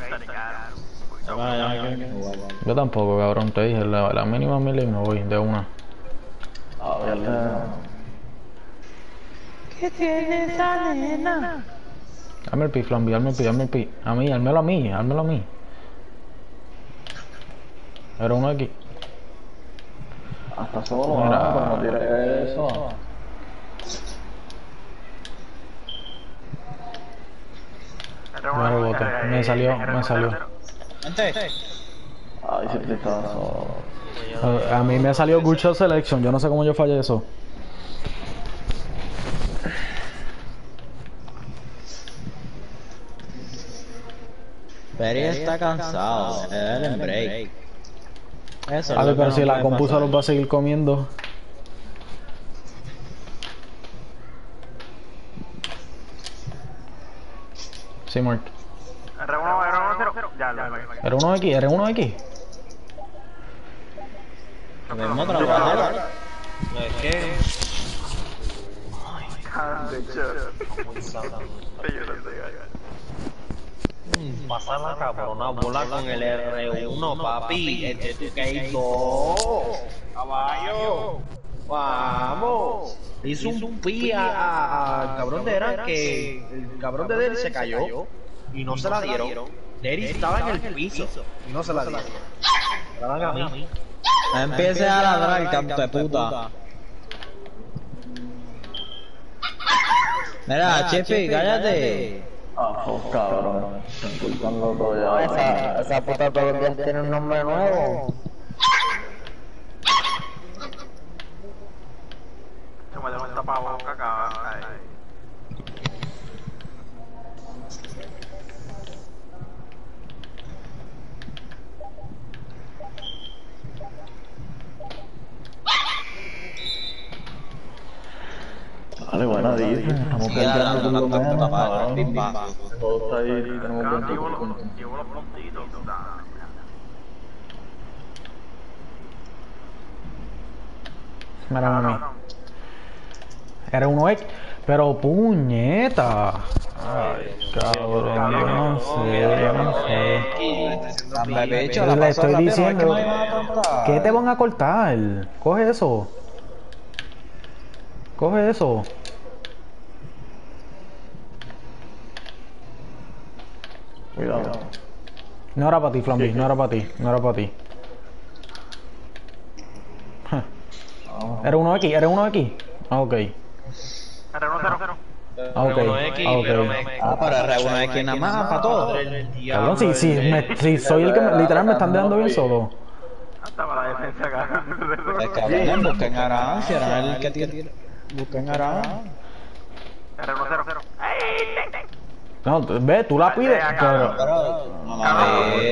Yo tampoco, cabrón. Te dije, la, la mínima mil y me voy de una. A ver, ¿Qué tiene esa nena? Dame el pi, Flamby, dame el pi, dame el pi. A mí, hármelo a mí, hármelo a mí. Era uno aquí. Hasta solo, Mira. ah, pero no tires eso. Me salió, me salió. Ay, si te estás solo. A, a mí me salió Good Shot Selection. Yo no sé cómo yo fallé eso. Peri está cansado, en break. Eso A es ver, pero si la compuso los va a seguir comiendo. Sí, Mark. R1, R1, 0. Ya, lo lo- ¿Era uno X? ¿Era uno X? Debemos trabajar. No, es que. De hecho. Sí, yo lo sé, mm, Pasa la cabrona bola con el R1, papi. Este tu que. Caballo. Vamos. Hizo un pi a- a- al cabrón de Eran que el cabrón de Derry se cayó y no se la dieron. Derry estaba en el piso y no se la dieron. La dan a mí. No empieces a ladrar, canto de puta. Mira, Chefi, cállate. Ah, pues cabrón. Se inculpan los dos ya. Esa, esa puta todos los días tiene un nombre nuevo. Yo me dejo un tapaboca acá. Ay. Dale, buena dice. Estamos Sí, peleando dale, por lo dale, menos, dale, dale, cabrón. pim, pam. Todo está ahí, tenemos Acá 20 llevo los- puntos. llevo los puntitos. dale. Mira, mami. Era uno X. Pero puñeta. Ay, cabrón, yo no sé, yo no sé. Le estoy que diciendo. ¿Qué te van a cortar? Coge eso. Coge eso. Cuidado. No era para ti, Flamby, no era para ti, no era para ti. Era uno X, era uno X. Ah, ok. R1, 0, 0. Ah, ok. R1 X, ah, me- Ah, pero R1 es que nada más, para todo. Cabrón, si, si, me- si soy el que me- literal me están dejando bien solo. Hasta para la defensa que hablan, busquen a Aran, si el que tiene. Busquen a Aran. R1, 0, 0. No, ve, tú la pides, pero...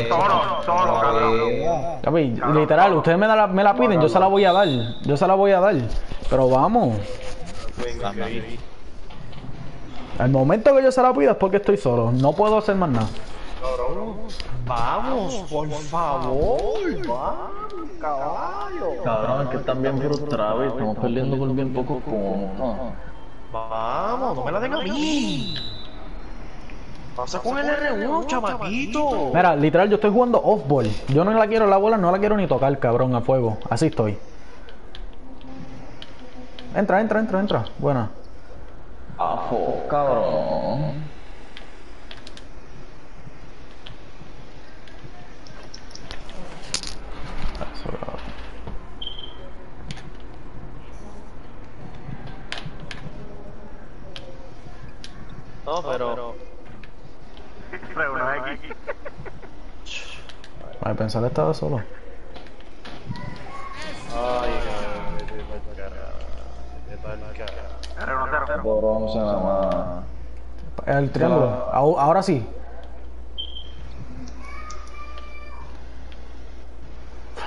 Solo, solo, cabrón. Literal, ustedes me, la, me la piden, yo se la voy a dar. Yo se la voy a dar. Pero vamos. Al momento que yo se la pida es porque estoy solo. No puedo hacer más nada. Vamos, por favor. Vamos, caballo. Cabrón, es que están bien frustrados y estamos perdiendo por bien pocos puntos. Vamos, no me la den a mí. Pasa con el R1, chamaquito. Mira, literal, yo estoy jugando off-ball. Yo no la quiero la bola, no la quiero ni tocar, cabrón, a fuego. Así estoy. Entra, entra, entra, entra. Buena. Pues, cabrón. No, pero. R1, X. Estaba solo. R1, 0, 0. Por 11 nada más. El triángulo. Ahora sí.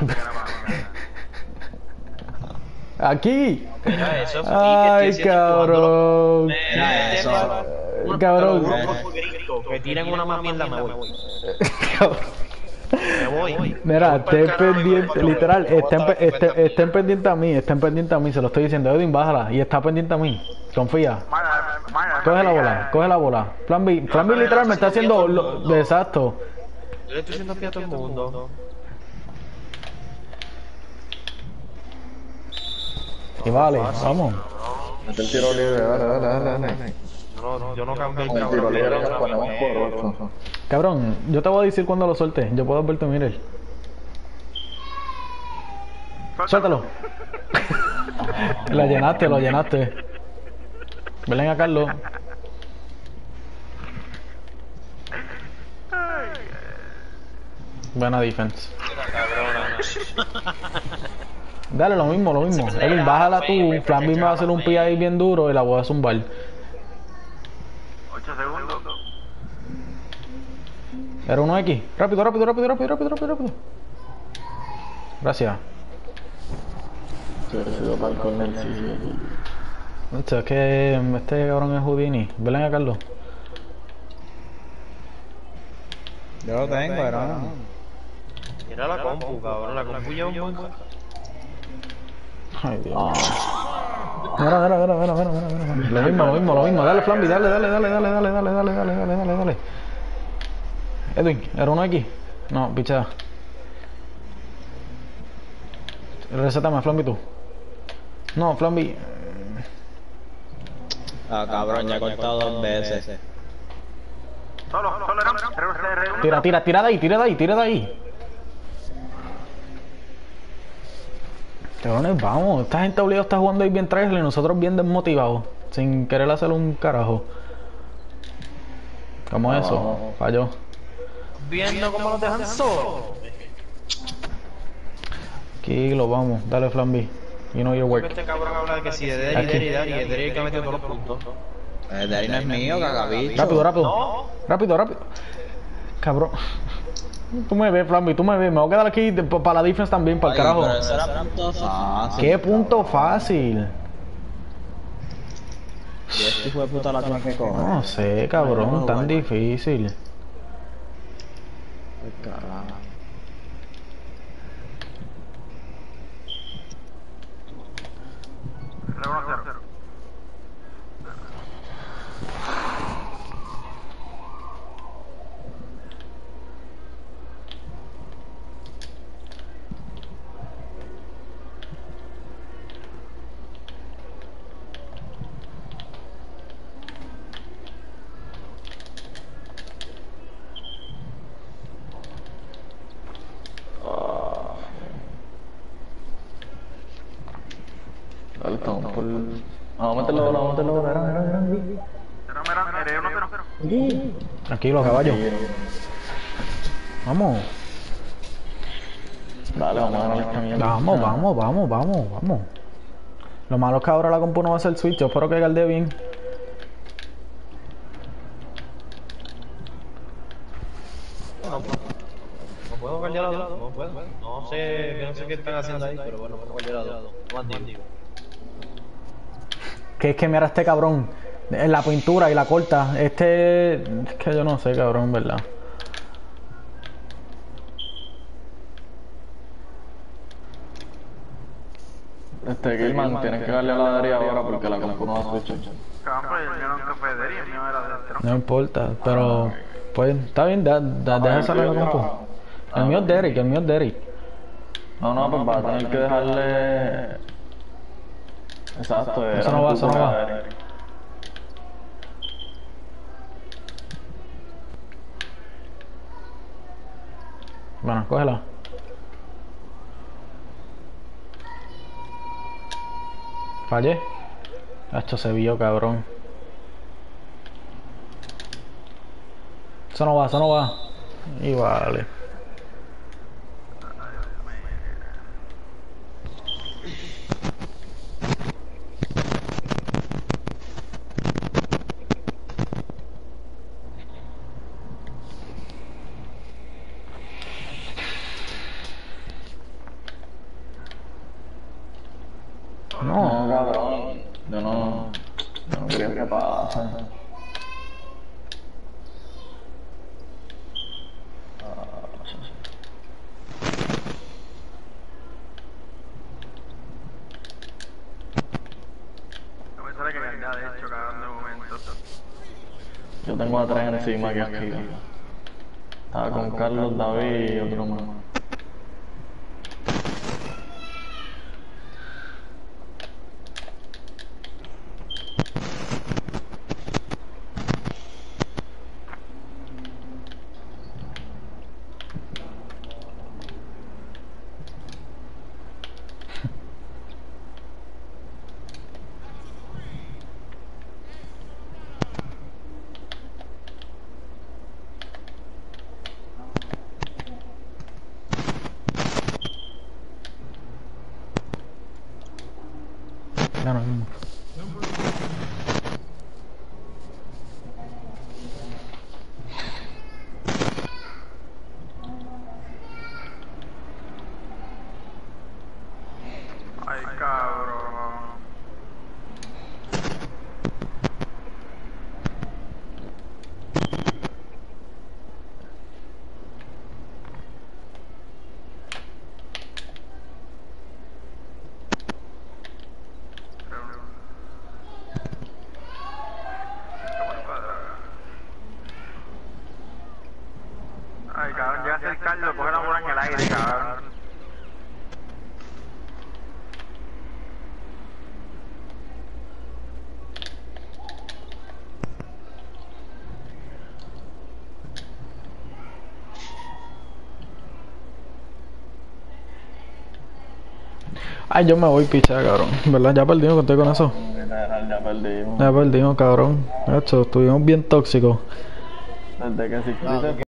<laughs> Aquí. Mira eso, Felipe, Ay, cabrón. Mira eso. Cabrón. Que tiren una más mierda, me voy. Me voy. Mira, estén pendientes, literal, estén, pe- estén, estén pendientes a mí, estén pendientes a mí, se lo estoy diciendo, Edwin, bájala, y está pendiente a mí, confía. Coge la bola, coge la bola. Plan B, Plan B literal me está haciendo lo, exacto. Yo le estoy haciendo pie a todo el mundo. Y vale, vamos. Mete el tiro libre, dale, dale, dale, dale. Yo no, yo no cambié el tiro libre Cabrón, yo te voy a decir cuando lo suelte, yo puedo verte, mire. Suéltalo. <laughs> lo llenaste, lo llenaste. Ven a Carlos. Buena defense. Dale lo mismo, lo mismo. Edwin, bájala tú. Flan B me va a hacer un pi ahí bien duro y la voy a zumbar. 8 segundos. Era uno X. Rápido, rápido, rápido, rápido, rápido, rápido, rápido. Gracias. Sí, se dio para el corner, sí, sí. Esto es que este cabrón es Houdini. Ven a Carlos. Yo lo tengo, hermano. Mira la compu, cabrón. La compu lleva un buen. Ay, Dios. Mira, mira, mira, mira, mira, mira, mira. Lo mismo, lo mismo, lo mismo. Dale, Flamby, dale, dale, dale, dale, dale, dale, dale, dale, dale, dale, dale. Edwin, ¿era uno aquí? No, pichada. Recétame, Flamby, tú. No, Flamby. Ah, cabrón, ya he cortado dos veces. Solo, solo eran. Tira, tira, tira de ahí, tira de ahí, tira de ahí. Cabrones, vamos. Esta gente obligada está jugando ahí bien trash y nosotros bien desmotivados. Sin querer hacer un carajo. ¿Cómo es eso? Falló. Viendo cómo nos dejan solos. Kilo, vamos. Dale, Flamby. You know your work. Este cabrón habla de que si de Derry, Aquí. Derry, Derry, es Derry que ha metido todos los puntos. El de ahí no es mío, cagabicho. Rápido, rápido. No. Rápido, rápido. Cabrón. Tú me ves, Flamby, tú me ves. Me voy a quedar aquí para la defense también, para el carajo. Pero eso era punto fácil. ¿Qué punto fácil? Y este hijo de puta la tiene que coger. No sé, cabrón, tan difícil. 对吧？Tranquilo, caballo. Vamos. Dale, vamos a ganar esta mierda. Vamos, vamos, vamos, vamos, vamos. Lo malo es que ahora la compu no va a hacer switch. Yo espero que guarde bien. No puedo guardar a dos. No puedo. No sé, no sé qué están haciendo ahí, pero bueno, puedo guardar a dos. Que es que mira este cabrón. En la pintura y la corta. Este. Es que yo no sé, cabrón, en verdad. Este, Gilman, tienes que darle a la Daria ahora porque la compu no va a pues. No importa, pero. Pues está bien, da, da, deja salir la compu. El mío es Derek, el mío es Derek. No, no, pues va a tener que dejarle... Exacto, Eso no va, eso no va. Bueno, cógela. Fallé. Esto se vio, cabrón. Eso no va, eso no va. Y vale. essa imagem aqui. Ay, yo me voy picha, cabrón. ¿Verdad? Ya perdimos conté con eso. Ya perdimos. Ya perdimos, cabrón. Esto, estuvimos bien tóxicos. Desde que si